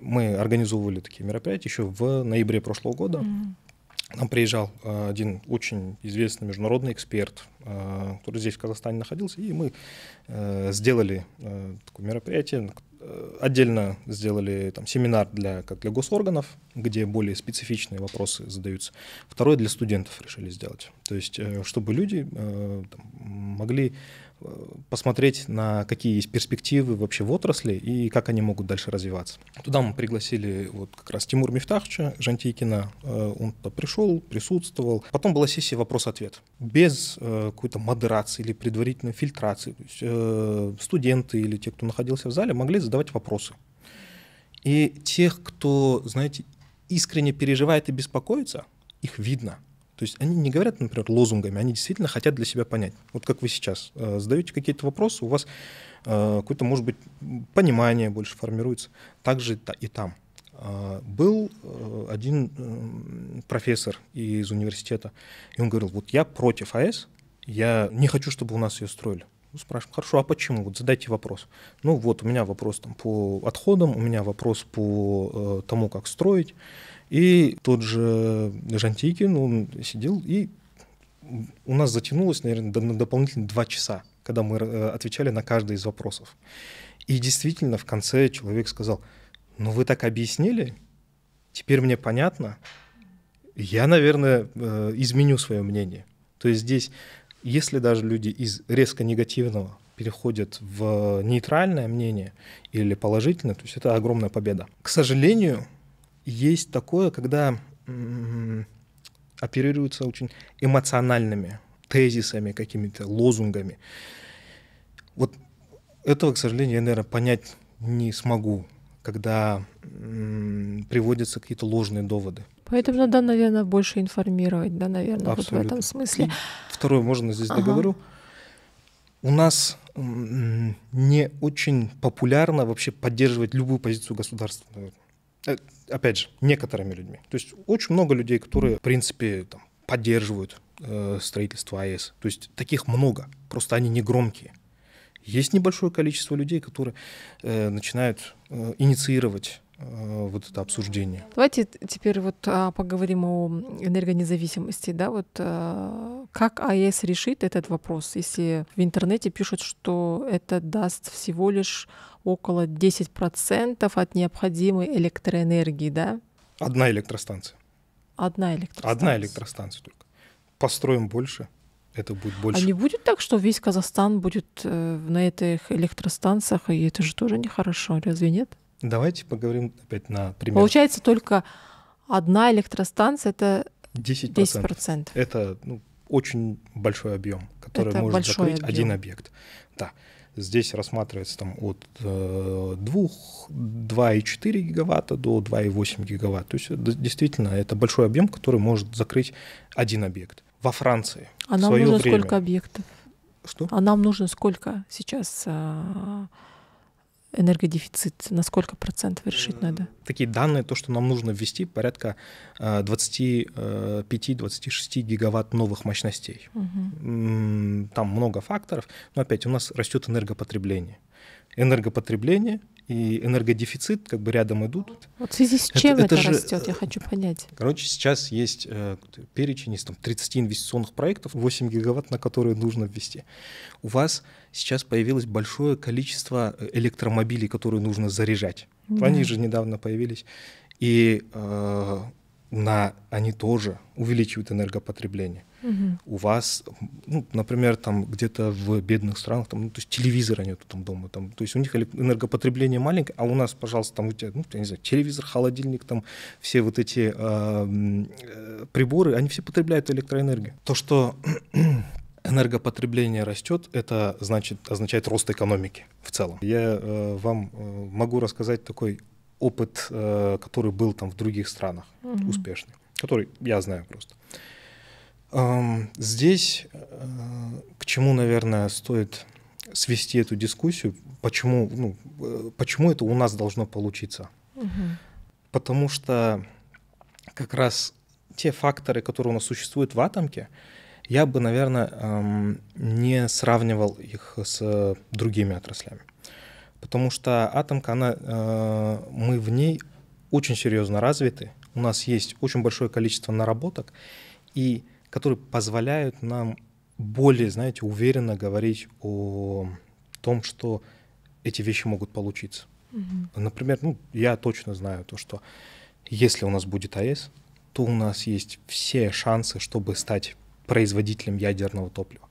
B: мы организовывали такие мероприятия еще в ноябре прошлого года. Mm. Нам приезжал один очень известный международный эксперт, который здесь в Казахстане находился, и мы э, сделали такое мероприятие, отдельно сделали там, семинар для, как для госорганов, где более специфичные вопросы задаются. Второй для студентов решили сделать. То есть, чтобы люди там, могли посмотреть на какие есть перспективы вообще в отрасли и как они могут дальше развиваться. Туда мы пригласили вот как раз Тимур Мифтахча, Жантикина. Э, он пришел, присутствовал. Потом была сессия вопрос-ответ. Без э, какой-то модерации или предварительной фильтрации. То есть, э, студенты или те, кто находился в зале, могли задавать вопросы. И тех, кто, знаете, искренне переживает и беспокоится, их видно – то есть они не говорят, например, лозунгами, они действительно хотят для себя понять. Вот как вы сейчас э, задаете какие-то вопросы, у вас э, какое-то, может быть, понимание больше формируется. Также и там. Э, был э, один э, профессор из университета, и он говорил, вот я против АЭС, я не хочу, чтобы у нас ее строили. Ну, спрашиваем, хорошо, а почему? Вот задайте вопрос. Ну вот, у меня вопрос там, по отходам, у меня вопрос по э, тому, как строить. И тот же Жантикин, он сидел, и у нас затянулось, наверное, на дополнительные два часа, когда мы э, отвечали на каждый из вопросов. И действительно, в конце человек сказал, ну вы так объяснили, теперь мне понятно, я, наверное, э, изменю свое мнение. То есть здесь, если даже люди из резко негативного переходят в нейтральное мнение или положительное, то есть это огромная победа. К сожалению, есть такое, когда оперируются очень эмоциональными тезисами, какими-то лозунгами. Вот этого, к сожалению, я, наверное, понять не смогу, когда приводятся какие-то ложные доводы.
A: Поэтому надо, наверное, больше информировать, да, наверное, вот в этом смысле. И
B: второе, можно здесь ага. договорю. У нас не очень популярно вообще поддерживать любую позицию государства. Э, опять же, некоторыми людьми. То есть очень много людей, которые, в принципе, там, поддерживают э, строительство АЭС. То есть таких много, просто они не громкие. Есть небольшое количество людей, которые э, начинают э, инициировать э, вот это обсуждение.
A: Давайте теперь вот а, поговорим о энергонезависимости, да, вот а, Как АЭС решит этот вопрос, если в интернете пишут, что это даст всего лишь около 10% от необходимой электроэнергии, да?
B: Одна электростанция.
A: Одна электростанция.
B: Одна электростанция только. Построим больше, это будет больше.
A: А не будет так, что весь Казахстан будет э, на этих электростанциях, и это же тоже нехорошо, разве нет?
B: Давайте поговорим опять на примере.
A: Получается, только одна электростанция — это
B: 10%.
A: 10%.
B: Это ну, очень большой объем, который
A: Это
B: может закрыть
A: объем.
B: один объект. Да. Здесь рассматривается там от э, 2, 2,4 гигаватта до 2,8 гигаватт. То есть действительно это большой объем, который может закрыть один объект. Во Франции
A: А нам нужно
B: время...
A: сколько объектов?
B: Что?
A: А нам нужно сколько сейчас а, энергодефицит? На сколько процентов решить надо?
B: Такие данные, то, что нам нужно ввести, порядка э, 25-26 гигаватт новых мощностей. М, Там много факторов, но опять у нас растет энергопотребление. Энергопотребление и энергодефицит как бы рядом идут.
A: Вот в связи с
B: Это-
A: чем это,
B: это же,
A: растет, я хочу понять.
B: Короче, сейчас есть э, перечень из там, 30 инвестиционных проектов, 8 гигаватт, на которые нужно ввести. У вас сейчас появилось большое количество э, электромобилей, которые нужно заряжать.
A: Да.
B: Они же недавно появились. И э, на, они тоже увеличивают энергопотребление.
A: Мгм.
B: У вас, ну, например, там где-то в бедных странах, там, ну, то есть телевизора нету там дома, там, то есть у них энергопотребление маленькое, а у нас, пожалуйста, там у тебя, ну, я не знаю, телевизор, холодильник, там все вот эти э, э, приборы, они все потребляют электроэнергию. То, что энергопотребление растет, это значит, означает рост экономики в целом. Я э, вам э, могу рассказать такой опыт, э, который был там в других странах
A: Мгм.
B: успешный, который я знаю просто. Ам, Здесь э, к чему, наверное, стоит свести эту дискуссию, почему, ну, э, почему это у нас должно получиться.
A: Мгм.
B: Потому что как раз те факторы, которые у нас существуют в атомке, я бы, наверное, эм, не сравнивал их с другими отраслями. Потому что атомка, она, э, мы в ней очень серьезно развиты, у нас есть очень большое количество наработок, и которые позволяют нам более, знаете, уверенно говорить о том, что эти вещи могут получиться.
A: Мгм.
B: Например, ну, я точно знаю то, что если у нас будет АЭС, то у нас есть все шансы, чтобы стать производителем ядерного топлива.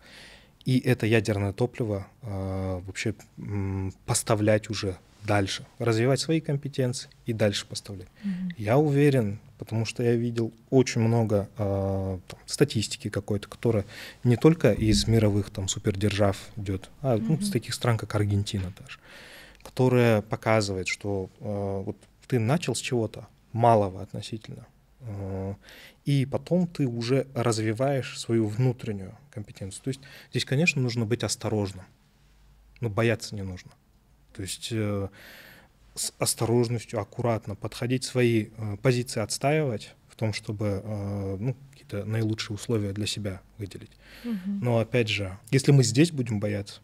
B: И это ядерное топливо э, вообще м, поставлять уже дальше, развивать свои компетенции и дальше поставлять.
A: Мгм.
B: Я уверен, потому что я видел очень много э, там, статистики какой-то, которая не только из мировых там супердержав идет, а ну, с таких стран, как Аргентина даже, которая показывает, что э, вот ты начал с чего-то малого относительно, э, и потом ты уже развиваешь свою внутреннюю компетенцию. То есть здесь, конечно, нужно быть осторожным, но бояться не нужно. То есть э, с осторожностью, аккуратно подходить, свои э, позиции отстаивать в том, чтобы э, ну, какие-то наилучшие условия для себя выделить.
A: Мгм.
B: Но опять же, если мы здесь будем бояться,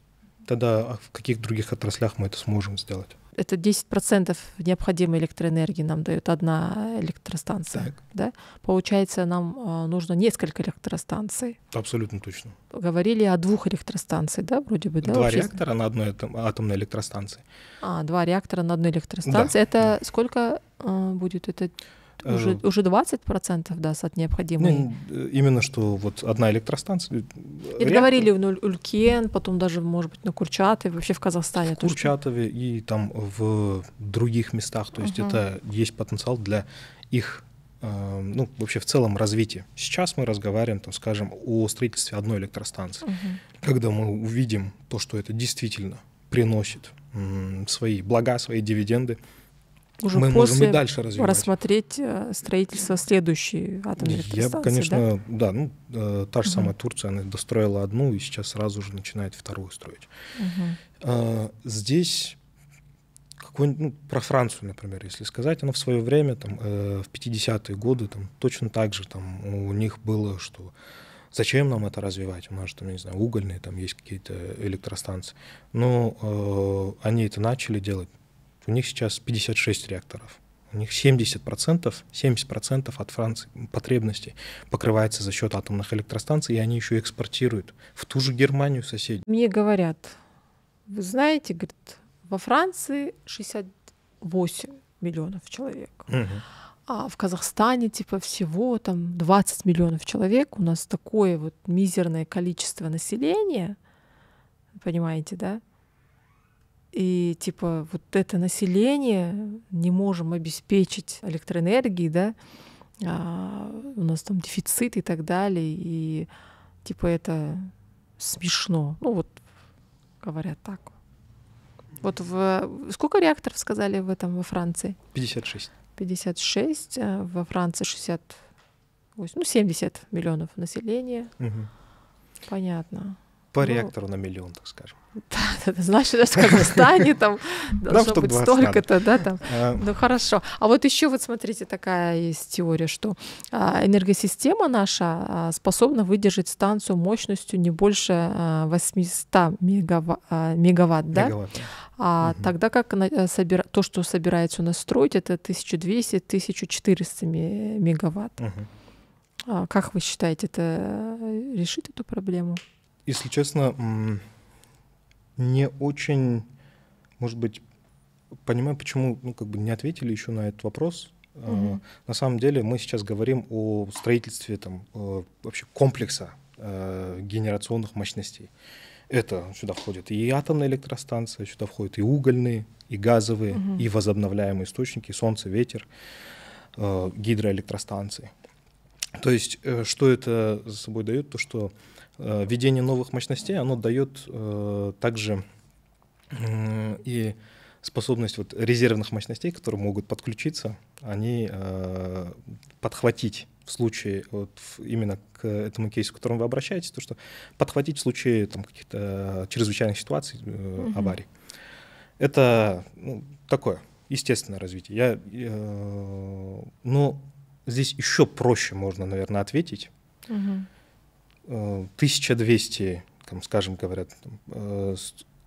B: тогда в каких других отраслях мы это сможем сделать?
A: Это 10% необходимой электроэнергии нам дает одна электростанция.
B: Так.
A: Да? Получается, нам а, нужно несколько электростанций.
B: Абсолютно точно.
A: Говорили о двух электростанциях, да, вроде бы, да?
B: Два реактора на одной атом- атомной электростанции.
A: А, два реактора на одной электростанции. Это сколько а, будет? Это уже,
B: Э,
A: уже 20% даст от необходимой?
B: ну, э, именно что вот одна электростанция.
A: Или
B: реактор
A: говорили в Улькен, потом даже, может быть, на Курчатове, вообще в Казахстане.
B: в
A: тоже.
B: Курчатове и там в других местах. То есть
A: Мгм.
B: это есть потенциал для их э, ну, вообще в целом развития. Сейчас мы разговариваем, там, скажем, о строительстве одной электростанции.
A: Мгм.
B: Когда мы увидим то, что это действительно приносит свои блага, свои дивиденды,
A: Уже
B: мы можем
A: после
B: и дальше развивать.
A: рассмотреть э, строительство следующей атомной
B: Я
A: электростанции.
B: бы, конечно, да, ну, э, та же
A: Мгм.
B: самая Турция, она достроила одну и сейчас сразу же начинает вторую строить.
A: Да? Мгм.
B: А, Здесь ну, про Францию, например, если сказать, она в свое время, там, э, в 50-е годы, там, точно так же там, у них было, что зачем нам это развивать? У нас же, там, я не знаю, угольные, там есть какие-то электростанции. Но э, они это начали делать. У них сейчас 56 реакторов У них 70%, 70% от Франции потребностей покрывается за счет атомных электростанций, и они еще экспортируют в ту же Германию соседей.
A: Мне говорят, вы знаете, говорит, во Франции 68 миллионов человек.
B: Угу.
A: А в Казахстане типа всего там 20 миллионов человек. У нас такое вот мизерное количество населения, понимаете, да? И типа вот это население не можем обеспечить электроэнергией, да? А у нас там дефицит и так далее. И типа это смешно. Ну вот говорят так. Вот в... Сколько реакторов сказали в этом во Франции?
B: 56.
A: 56, а во Франции 68, ну 70 миллионов населения.
B: Угу.
A: Понятно.
B: По ну, реактору на миллион, так скажем.
A: Да, да, значит, даже в Казахстане там должно быть столько-то, да, там. А. Ну хорошо. А вот еще вот смотрите, такая есть теория, что а, энергосистема наша а, способна выдержать станцию мощностью не больше 800 мегаватт, да? А тогда как э, то, что собирается у нас строить, это 1200-1400 мегаватт. Как вы считаете, это э, решит эту проблему?
B: Если честно, не очень, может быть, понимаю, почему ну, как бы не ответили еще на этот вопрос. Угу. На самом деле мы сейчас говорим о строительстве там, э, вообще комплекса э, генерационных мощностей. Это сюда входит и атомная электростанция, сюда входят и угольные, и газовые, угу. и возобновляемые источники, солнце, ветер, э, гидроэлектростанции. То есть что это за собой дает? То, что введение новых мощностей, оно дает э, также и способность вот резервных мощностей, которые могут подключиться, они э, подхватить в случае, вот именно к этому кейсу, к которому вы обращаетесь, то, что подхватить в случае там, каких-то чрезвычайных ситуаций, э, аварий. Это ну, такое естественное развитие. Я, э, но здесь еще проще можно, наверное, ответить.
A: Угу.
B: 1200, там, скажем, говорят, э,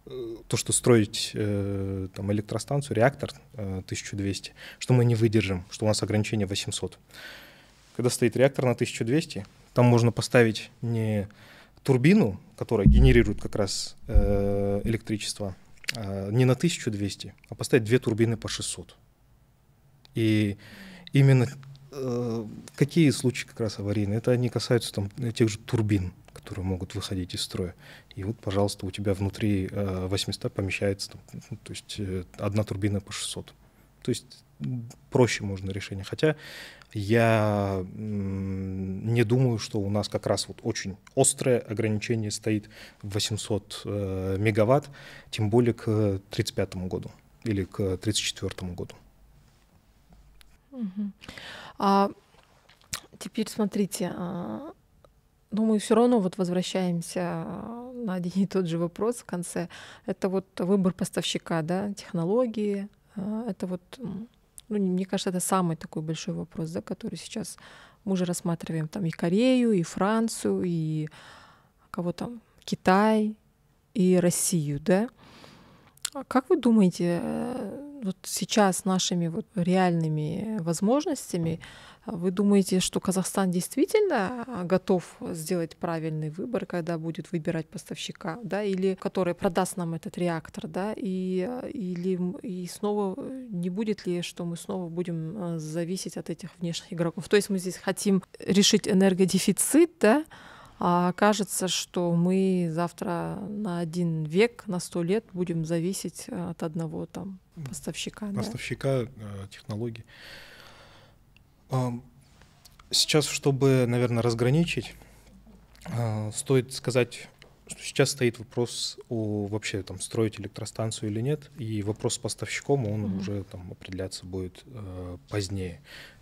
B: э, то, что строить э, там, электростанцию, реактор 1200, что мы не выдержим, что у нас ограничение 800. Когда стоит реактор на 1200, там можно поставить не турбину, которая генерирует как раз электричество, а не на 1200, а поставить две турбины по 600. И именно Э, какие случаи как раз аварийные? Это они касаются там, тех же турбин, которые могут выходить из строя. И вот, пожалуйста, у тебя внутри 800 э, помещается, там, ну, то есть э, одна турбина по 600. То есть проще можно решение. Хотя я не думаю, что у нас как раз вот очень острое ограничение стоит в 800 мегаватт, тем более к 1935 году или к 1934 году.
A: Угу. А теперь смотрите, а, ну мы все равно вот возвращаемся на один и тот же вопрос в конце. Это вот выбор поставщика, да, технологии. А, это вот, ну, мне кажется, это самый такой большой вопрос, да, который сейчас мы уже рассматриваем там и Корею, и Францию, и кого там, Китай, и Россию, да. А как вы думаете, э, вот сейчас нашими вот реальными возможностями, вы думаете, что Казахстан действительно а, готов сделать правильный выбор, когда будет выбирать поставщика, да, или который продаст нам этот реактор, да, и, или и снова не будет ли, что мы снова будем э, зависеть от этих внешних игроков? То есть мы здесь хотим решить энергодефицит, да, а кажется, что мы завтра на один век, на сто лет будем зависеть э, от одного там поставщика.
B: Поставщика да? технологий. Сейчас, чтобы, наверное, разграничить, а, стоит сказать, что сейчас стоит вопрос о вообще там строить электростанцию или нет, и вопрос с поставщиком он угу. уже там определяться будет э, позднее.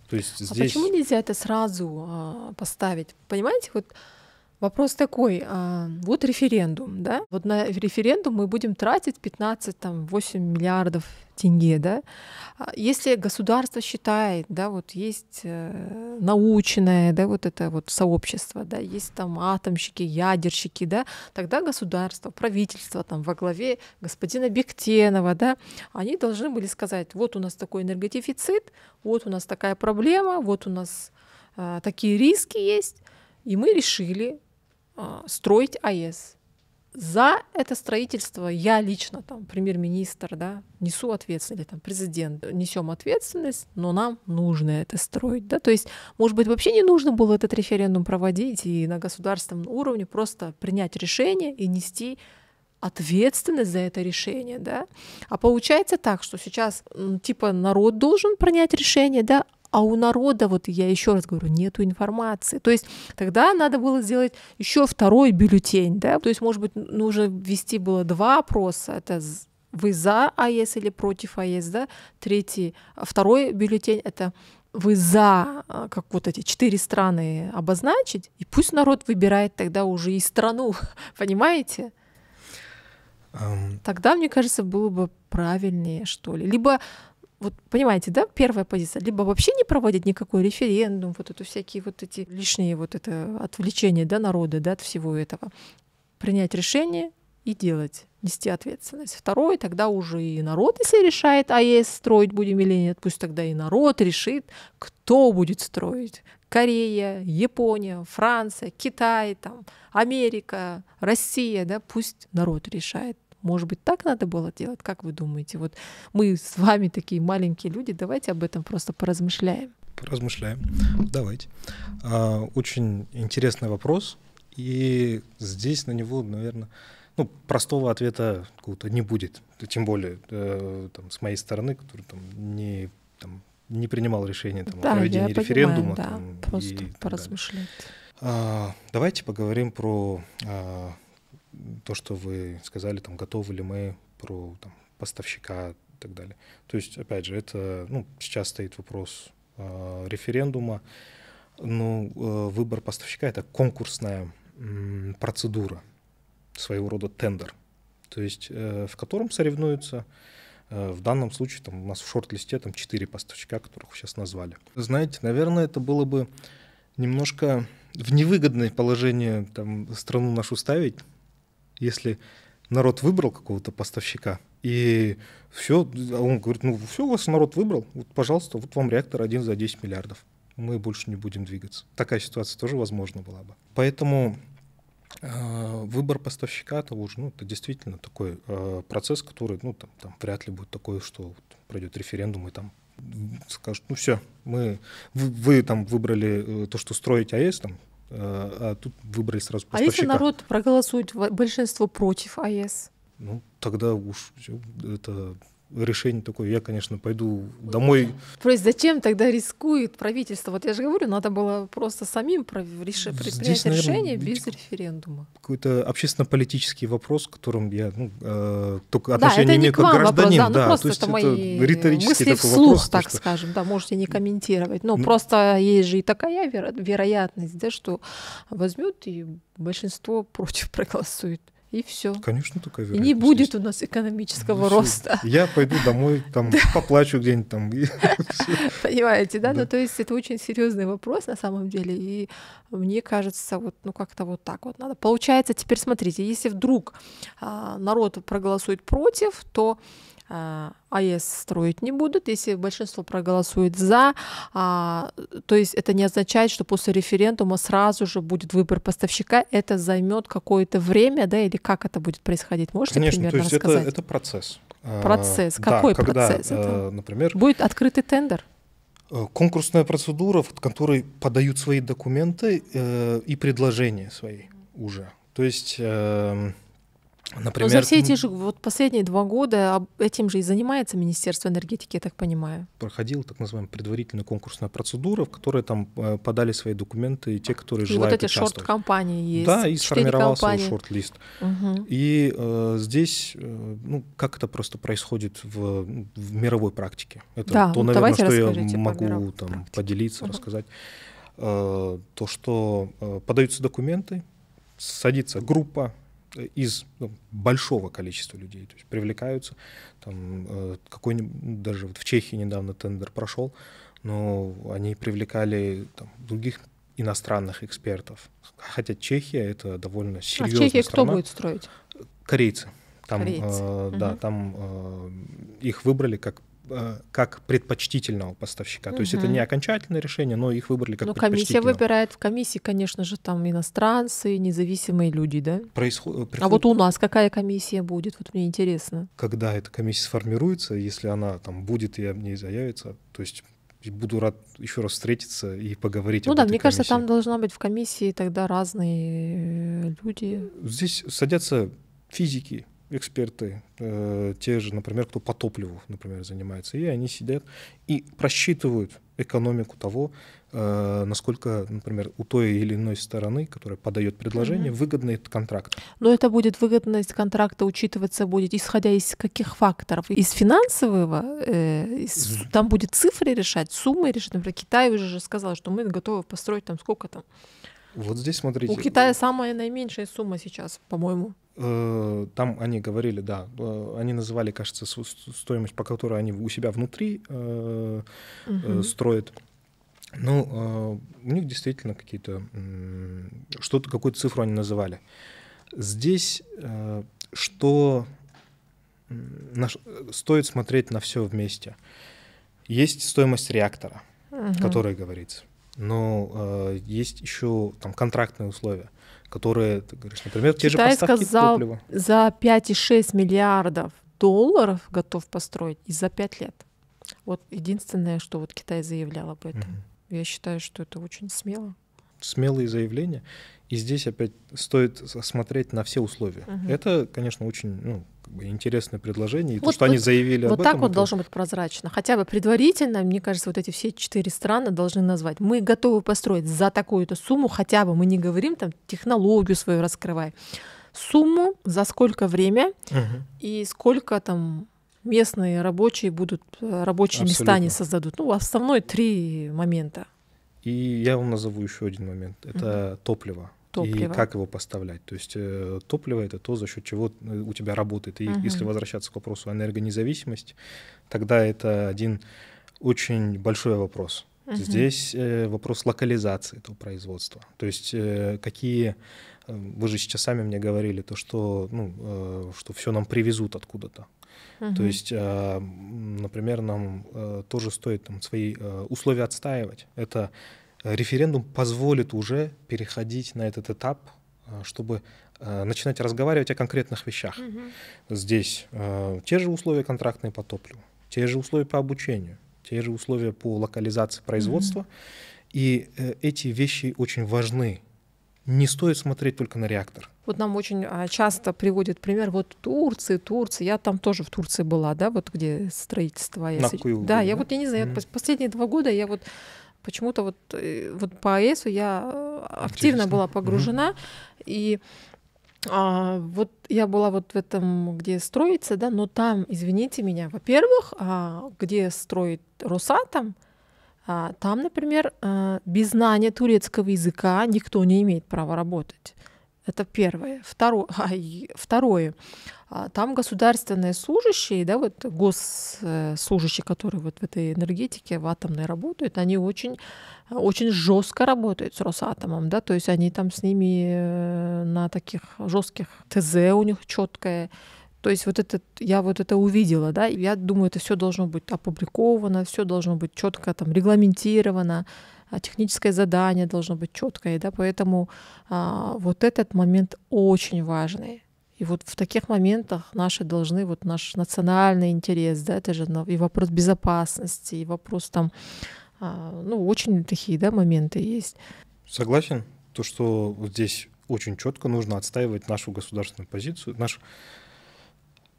B: То есть
A: здесь... А почему нельзя это сразу э, поставить? Понимаете, вот Вопрос такой, а, вот референдум, да, вот на референдум мы будем тратить 15, там, 8 миллиардов тенге, да, а если государство считает, да, вот есть э, научное, да, вот это вот сообщество, да, есть там атомщики, ядерщики, да, тогда государство, правительство там во главе господина Бектенова, да, они должны были сказать, вот у нас такой энергодефицит, вот у нас такая проблема, вот у нас э, такие риски есть, и мы решили а, строить АЭС. За это строительство я лично, там, премьер-министр, да, несу ответственность, там президент, несем ответственность, но нам нужно это строить, да, то есть, может быть, вообще не нужно было этот референдум проводить и на государственном уровне просто принять решение и нести ответственность за это решение, да. А получается так, что сейчас типа народ должен принять решение, да, а у народа, вот я еще раз говорю, нету информации. То есть тогда надо было сделать еще второй бюллетень, да, то есть, может быть, нужно ввести было два опроса, это вы за АЭС или против АЭС, да, третий, второй бюллетень — это вы за, а, как вот эти четыре страны обозначить, и пусть народ выбирает тогда уже и страну, понимаете? Um... Тогда, мне кажется, было бы правильнее, что ли. Либо вот понимаете, да, первая позиция, либо вообще не проводить никакой референдум, вот это всякие вот эти лишние вот это отвлечения, да, народа, да, от всего этого, принять решение и делать, нести ответственность. Второе, тогда уже и народ, если решает АЭС строить будем или нет, пусть тогда и народ решит, кто будет строить. Корея, Япония, Франция, Китай, там, Америка, Россия, да, пусть народ решает. Может быть, так надо было делать? Как вы думаете? Вот мы с вами такие маленькие люди, давайте об этом просто поразмышляем.
B: Поразмышляем. Давайте. А, очень интересный вопрос. И здесь на него, наверное, ну, простого ответа какого-то не будет. Тем более э, там, с моей стороны, который там, не, там, не принимал решение там, да, о проведении референдума.
A: Понимаю, там, да, просто поразмышлять.
B: А, давайте поговорим про а, то, что вы сказали, там, готовы ли мы про там, поставщика и так далее. То есть, опять же, это, ну, сейчас стоит вопрос э, референдума, но э, выбор поставщика — это конкурсная э, процедура, своего рода тендер, то есть э, в котором соревнуются э, в данном случае там, у нас в шорт-листе там четыре поставщика, которых сейчас назвали. Знаете, наверное, это было бы немножко в невыгодное положение там, страну нашу ставить, если народ выбрал какого-то поставщика, и все, а он говорит, ну все, у вас народ выбрал, вот, пожалуйста, вот вам реактор один за 10 миллиардов. Мы больше не будем двигаться. Такая ситуация тоже возможна была бы. Поэтому э, выбор поставщика того же, ну, это действительно такой э, процесс, который, ну, там, там вряд ли будет такой, что вот пройдет референдум и там скажут, ну все, мы, вы, вы там выбрали э, то, что строить АЭС, там, а, а тут выбрали сразу
A: поставщика. А если народ проголосует большинство против АЭС?
B: Ну, тогда уж это решение такое, я, конечно, пойду домой.
A: То есть зачем тогда рискует правительство? Вот я же говорю, надо было просто самим реш... принять решение без референдума.
B: Какой-то общественно-политический вопрос, которым я ну, э, только отношение да, имею как гражданин. Вопрос, да,
A: да, ну, просто то есть это, мои риторический мысли такой вслух, вопрос, так что... скажем, да, можете не комментировать. Но ну, просто есть же и такая веро- вероятность, да, что возьмет и большинство против проголосует и все.
B: Конечно, такая
A: вероятность. И не будет есть. у нас экономического ну, роста.
B: Я пойду домой, там поплачу где-нибудь там.
A: Понимаете, да? Ну, то есть это очень серьезный вопрос на самом деле. И мне кажется, вот, ну, как-то вот так вот надо. Получается, теперь смотрите, если вдруг а, народ проголосует против, то АЭС строить не будут, если большинство проголосует за, а, то есть это не означает, что после референдума сразу же будет выбор поставщика, это займет какое-то время, да, или как это будет происходить? Можете
B: Конечно,
A: примерно
B: то есть
A: рассказать?
B: Это, это процесс.
A: А, процесс. Какой да, когда, процесс? Это?
B: Например,
A: будет открытый тендер?
B: Э, конкурсная процедура, в которой подают свои документы э, и предложения свои уже. То есть э,
A: Например, Но за все эти же вот последние два года этим же и занимается Министерство энергетики, я так понимаю.
B: Проходила так называемая предварительная конкурсная процедура, в которой там э, подали свои документы те, которые и желают вот эти
A: шорт-компании есть.
B: Да, и сформировался шорт-лист. Угу. И э, здесь, э, ну, как это просто происходит в, в мировой практике. Это да, то, наверное, что я могу там, поделиться, угу. рассказать. Э, то, что э, подаются документы, садится группа из ну, большого количества людей, то есть привлекаются, там э, какой-нибудь, даже вот в Чехии недавно тендер прошел, но они привлекали там, других иностранных экспертов. Хотя Чехия это довольно серьезная
A: А в Чехии
B: страна.
A: кто будет строить?
B: Корейцы. Там,
A: Корейцы.
B: Э, да,
A: Мгм.
B: там э, их выбрали как как предпочтительного поставщика. То есть это не окончательное решение, но их выбрали как
A: Ну, комиссия
B: предпочтительного.
A: выбирает. В комиссии, конечно же, там иностранцы, независимые люди, да?
B: Происход-
A: А
B: приходит-
A: вот у нас какая комиссия будет? Вот мне интересно.
B: когда эта комиссия сформируется, если она там будет и об ней заявится, то есть буду рад еще раз встретиться и поговорить
A: Ну
B: об
A: да,
B: этой
A: мне кажется, там
B: комиссии.
A: должна быть в комиссии тогда разные э, люди.
B: Здесь садятся физики, эксперты, э, те же, например, кто по топливу, например, занимается, и они сидят и просчитывают экономику того, э, насколько, например, у той или иной стороны, которая подает предложение,
A: Мгм.
B: выгодный этот контракт.
A: Но это будет выгодность контракта учитываться будет, исходя из каких факторов? Из финансового, э, из-
B: З-
A: там будет цифры решать, суммы решать. Например, Китай уже же сказал, что мы готовы построить там сколько там.
B: Вот здесь, смотрите,
A: У Китая самая наименьшая сумма сейчас, по-моему.
B: Э, Там они говорили, да, э, они называли, кажется, стоимость, по которой они у себя внутри
A: Мгм.
B: строят. Ну, у них действительно какие-то что-то, какую-то цифру они называли. Здесь что стоит смотреть на все вместе. Есть стоимость реактора,
A: Мгм.
B: которая говорится. Но есть еще там контрактные условия, которые, ты говоришь, например, те же
A: Китай
B: поставки
A: сказал,
B: топлива.
A: за 5,6 миллиардов долларов готов построить и за 5 лет. Вот единственное, что вот Китай заявлял об этом.
B: Мгм.
A: Я считаю, что это очень смело.
B: смелые заявления. И здесь опять стоит смотреть на все условия.
A: Мгм.
B: Это, конечно, очень ну, как бы интересное предложение. И то,
A: Вот-
B: что они
A: вот-
B: заявили
A: Вот
B: об
A: так
B: этом,
A: вот
B: это-
A: должно быть прозрачно. Хотя бы предварительно, мне кажется, вот эти все четыре страны должны назвать. Мы готовы построить за такую-то сумму, хотя бы мы не говорим там технологию свою раскрывай. Сумму, за сколько время
B: Мгм.
A: и сколько там местные рабочие будут, э, рабочие места
B: Абсолютно.
A: они создадут. Ну, основной три момента.
B: И я вам назову еще один момент. Это топливо.
A: Топливо.
B: И как его поставлять. То есть э, топливо это то, за счет чего э, у тебя работает. И
A: Мгм.
B: если возвращаться к вопросу энергонезависимости, тогда это один очень большой вопрос.
A: Мгм.
B: Здесь э, вопрос локализации этого производства. То есть э, какие... Вы же сейчас сами мне говорили, то, что, ну, э, что все нам привезут откуда-то. То
A: Мгм.
B: есть, э, например, нам э, тоже стоит там, свои э, условия отстаивать. Это референдум позволит уже переходить на этот этап, э, чтобы э, начинать разговаривать о конкретных вещах.
A: Мгм.
B: Здесь э, те же условия контрактные по топливу, те же условия по обучению, те же условия по локализации производства. И э, эти вещи очень важны. Не стоит смотреть только на реактор.
A: Вот нам очень а, часто приводят пример вот Турции, Турции. Я там тоже в Турции была, да, вот где строительство.
B: На
A: с-
B: Куилу
A: да,
B: были,
A: я
B: да?
A: вот, я не знаю, пос- последние два года я вот почему-то вот, э, вот по АЭСу я э, активно
B: Интересно.
A: была погружена. И а, вот я была вот в этом, где строится, да, но там, извините меня, во-первых, а, где строит Росатом, а, там, например, а, без знания турецкого языка никто не имеет права работать. Это первое. Второе, ай, второе. а, Там государственные служащие, да, вот госслужащие, которые вот в этой энергетике, в атомной работают, они очень, очень жестко работают с Росатомом, да, то есть они там с ними э, на таких жестких ТЗ у них четкое. То есть вот это я вот это увидела, да, я думаю, это все должно быть опубликовано, все должно быть четко там регламентировано, а техническое задание должно быть четкое, да, поэтому а, вот этот момент очень важный. И вот в таких моментах наши должны, вот наш национальный интерес, да, это же и вопрос безопасности, и вопрос там, а, ну, очень такие, да, моменты есть.
B: Согласен, то, что вот здесь очень четко нужно отстаивать нашу государственную позицию, нашу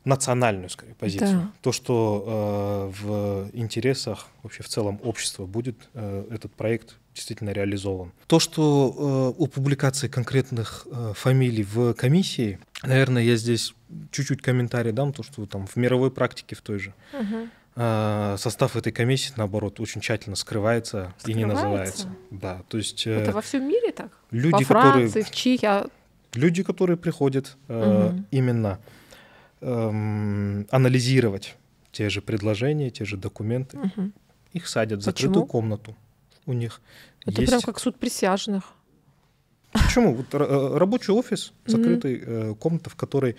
B: национальную, скорее, позицию.
A: Да.
B: То, что э, в интересах вообще в целом общества будет э, этот проект действительно реализован. То, что э, у публикации конкретных э, фамилий в комиссии, наверное, я здесь чуть-чуть комментарий дам, то, что там в мировой практике в той же э, состав этой комиссии, наоборот, очень тщательно скрывается, и не
A: Скрывается?
B: называется. Да, то есть э,
A: Это во всем мире так?
B: люди,
A: Во Франции,
B: которые
A: в Чехии. а
B: Люди, которые приходят э, угу. именно э, анализировать те же предложения, те же документы, угу. их садят в закрытую Почему? комнату. У них
A: это есть... прям как суд присяжных.
B: Почему? Вот э, рабочий офис, закрытый, mm-hmm. комната, в которой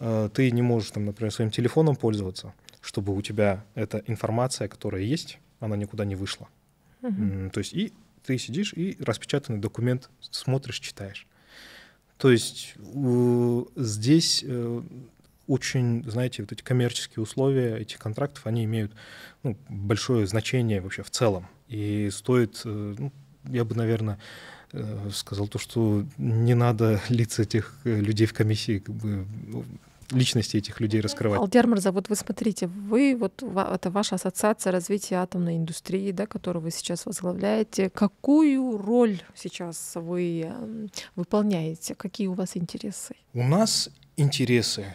B: э, ты не можешь, там, например, своим телефоном пользоваться, чтобы у тебя эта информация, которая есть, она никуда не вышла. Mm-hmm. То есть и ты сидишь и распечатанный документ смотришь, читаешь. То есть здесь очень, знаете, вот эти коммерческие условия этих контрактов, они имеют ну, большое значение вообще в целом. И стоит, ну, я бы, наверное, Э, сказал то, что не надо лица этих э, людей в комиссии, как бы, ну, личности этих людей раскрывать.
A: Алдер Марза, вот вы смотрите, вы, вот это ваша ассоциация развития атомной индустрии, да, которую вы сейчас возглавляете. Какую роль сейчас вы эм, выполняете? Какие у вас интересы?
B: У нас интересы.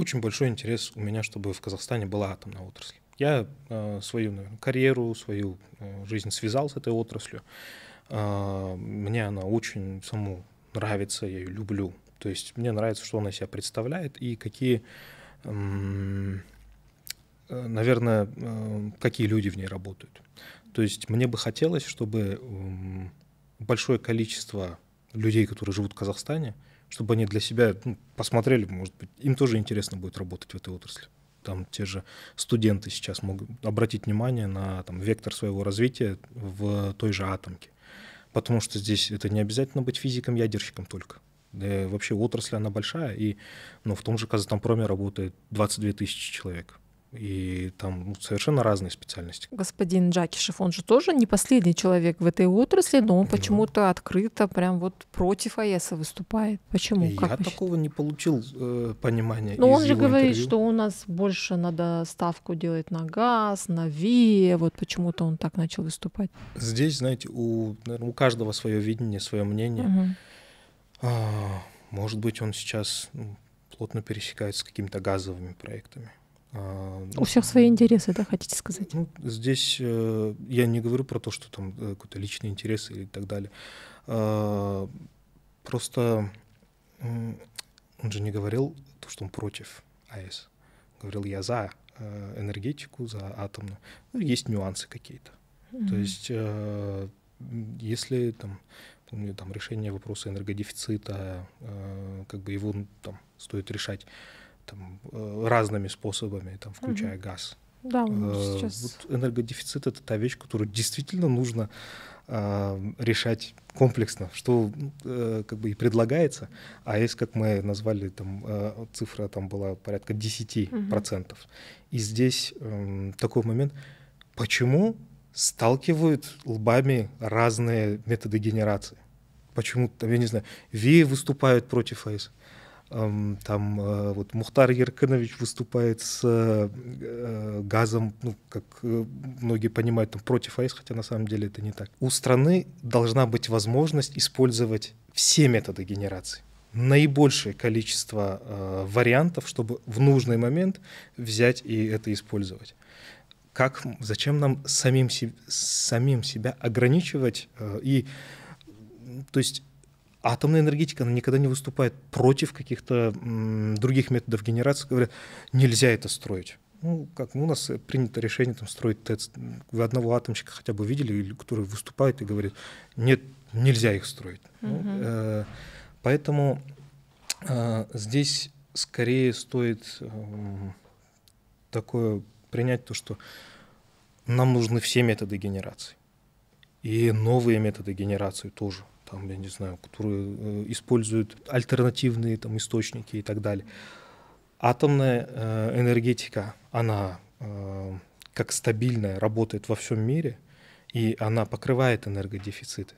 B: Очень большой интерес у меня, чтобы в Казахстане была атомная отрасль. Я э, свою наверное, карьеру, свою э, жизнь связал с этой отраслью. Э, мне она очень саму нравится, я ее люблю. То есть мне нравится, что она себя представляет и какие, э, наверное, какие люди в ней работают. То есть мне бы хотелось, чтобы большое количество людей, которые живут в Казахстане, чтобы они для себя ну, посмотрели, может быть, им тоже интересно будет работать в этой отрасли там те же студенты сейчас могут обратить внимание на там, вектор своего развития в той же атомке. Потому что здесь это не обязательно быть физиком-ядерщиком только. Да, вообще отрасль, она большая, и ну, в том же Казатомпроме работает 22 тысячи человек. И там ну, совершенно разные специальности.
A: Господин Джакишев, он же тоже не последний человек в этой отрасли, но он да. почему-то открыто прям вот против АЭСа выступает. Почему?
B: Я как такого не получил э, понимания.
A: Но он же говорит, интервью. что у нас больше надо ставку делать на газ, на ВИЭ. Вот почему-то он так начал выступать.
B: Здесь, знаете, у, наверное, у каждого свое видение, свое мнение. Угу. А, может быть, он сейчас ну, плотно пересекается с какими-то газовыми проектами.
A: У всех свои интересы, да, хотите сказать?
B: Ну, здесь э, я не говорю про то, что там э, какой-то личный интерес и так далее. Э, просто э, он же не говорил то, что он против АЭС. Говорил, я за э, энергетику, за атомную. Ну, есть нюансы какие-то. Mm-hmm. То есть, э, если там, помню, там решение вопроса энергодефицита, э, как бы его ну, там стоит решать там, э, разными способами, там, включая угу. газ.
A: Да, э, сейчас...
B: вот энергодефицит это та вещь, которую действительно нужно э, решать комплексно, что э, как бы и предлагается. А если, как мы назвали, там э, цифра там была порядка 10%. Угу. И здесь э, такой момент, почему сталкивают лбами разные методы генерации? Почему, я не знаю, ВИЭ выступают против АЭС, там э, вот Мухтар Еркинович выступает с э, газом, ну, как э, многие понимают, там, против АЭС, хотя на самом деле это не так. У страны должна быть возможность использовать все методы генерации наибольшее количество э, вариантов, чтобы в нужный момент взять и это использовать. Как, зачем нам самим, самим себя ограничивать э, и, то есть атомная энергетика она никогда не выступает против каких-то других методов генерации, говорят, нельзя это строить. Ну, как ну, у нас принято решение там, строить ТЭЦ. Вы одного атомщика хотя бы видели, который выступает и говорит, нет, нельзя их строить. Угу. Ну, э, поэтому э, здесь скорее стоит э, такое принять то, что нам нужны все методы генерации. И новые методы генерации тоже там, я не знаю, которые э, используют альтернативные там, источники и так далее. Атомная э, энергетика, она э, как стабильная работает во всем мире, и она покрывает энергодефициты.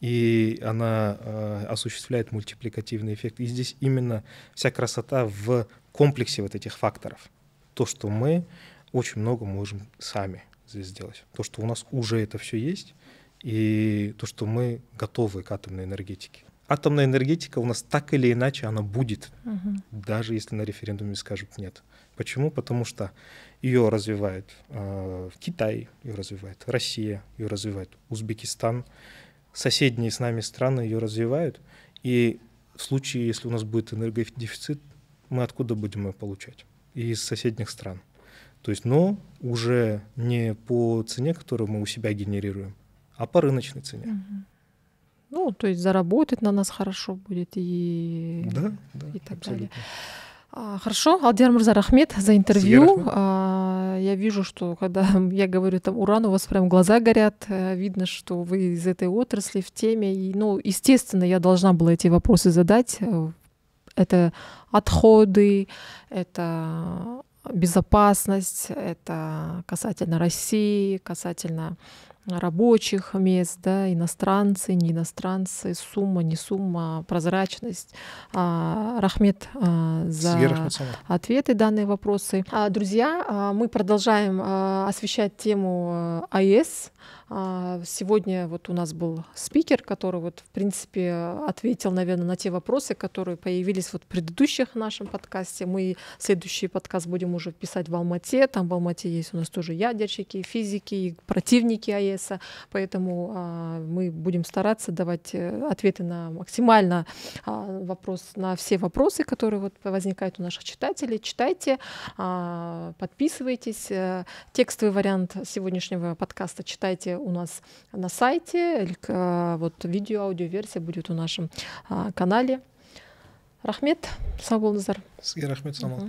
B: И она э, осуществляет мультипликативный эффект. И здесь именно вся красота в комплексе вот этих факторов. То, что мы очень много можем сами здесь сделать. То, что у нас уже это все есть, и то, что мы готовы к атомной энергетике. Атомная энергетика у нас так или иначе она будет, угу. даже если на референдуме скажут нет. Почему? Потому что ее развивает э, Китай, ее развивает Россия, ее развивает Узбекистан, соседние с нами страны ее развивают, и в случае, если у нас будет энергодефицит, мы откуда будем ее получать? Из соседних стран. То есть, но уже не по цене, которую мы у себя генерируем, а по рыночной цене. Угу.
A: Ну, то есть заработать на нас хорошо будет и,
B: да, да,
A: и так абсолютно. далее. Хорошо, Алдияр Мурза, Рахмет за интервью. А, я вижу, что когда я говорю там уран, у вас прям глаза горят, э, видно, что вы из этой отрасли в теме. И, ну, естественно, я должна была эти вопросы задать. Э, это отходы, это безопасность, это касательно России, касательно рабочих мест, да, иностранцы, не иностранцы, сумма, не сумма, прозрачность. А, Рахмет а, за ответы данные вопросы. А, друзья, мы продолжаем освещать тему АЭС. А, сегодня вот у нас был спикер, который вот в принципе ответил, наверное, на те вопросы, которые появились вот в предыдущих нашем подкасте. Мы следующий подкаст будем уже писать в Алмате. Там в Алмате есть у нас тоже ядерщики, физики, противники АЭС. Поэтому а, мы будем стараться давать э, ответы на максимально а, вопрос на все вопросы, которые вот возникают у наших читателей. Читайте, а, подписывайтесь. Э, текстовый вариант сегодняшнего подкаста читайте у нас на сайте, а, вот видео, аудиоверсия будет у нашем а, канале. Рахмет, сау болыңыздар.
B: Сізге рахмет, самал.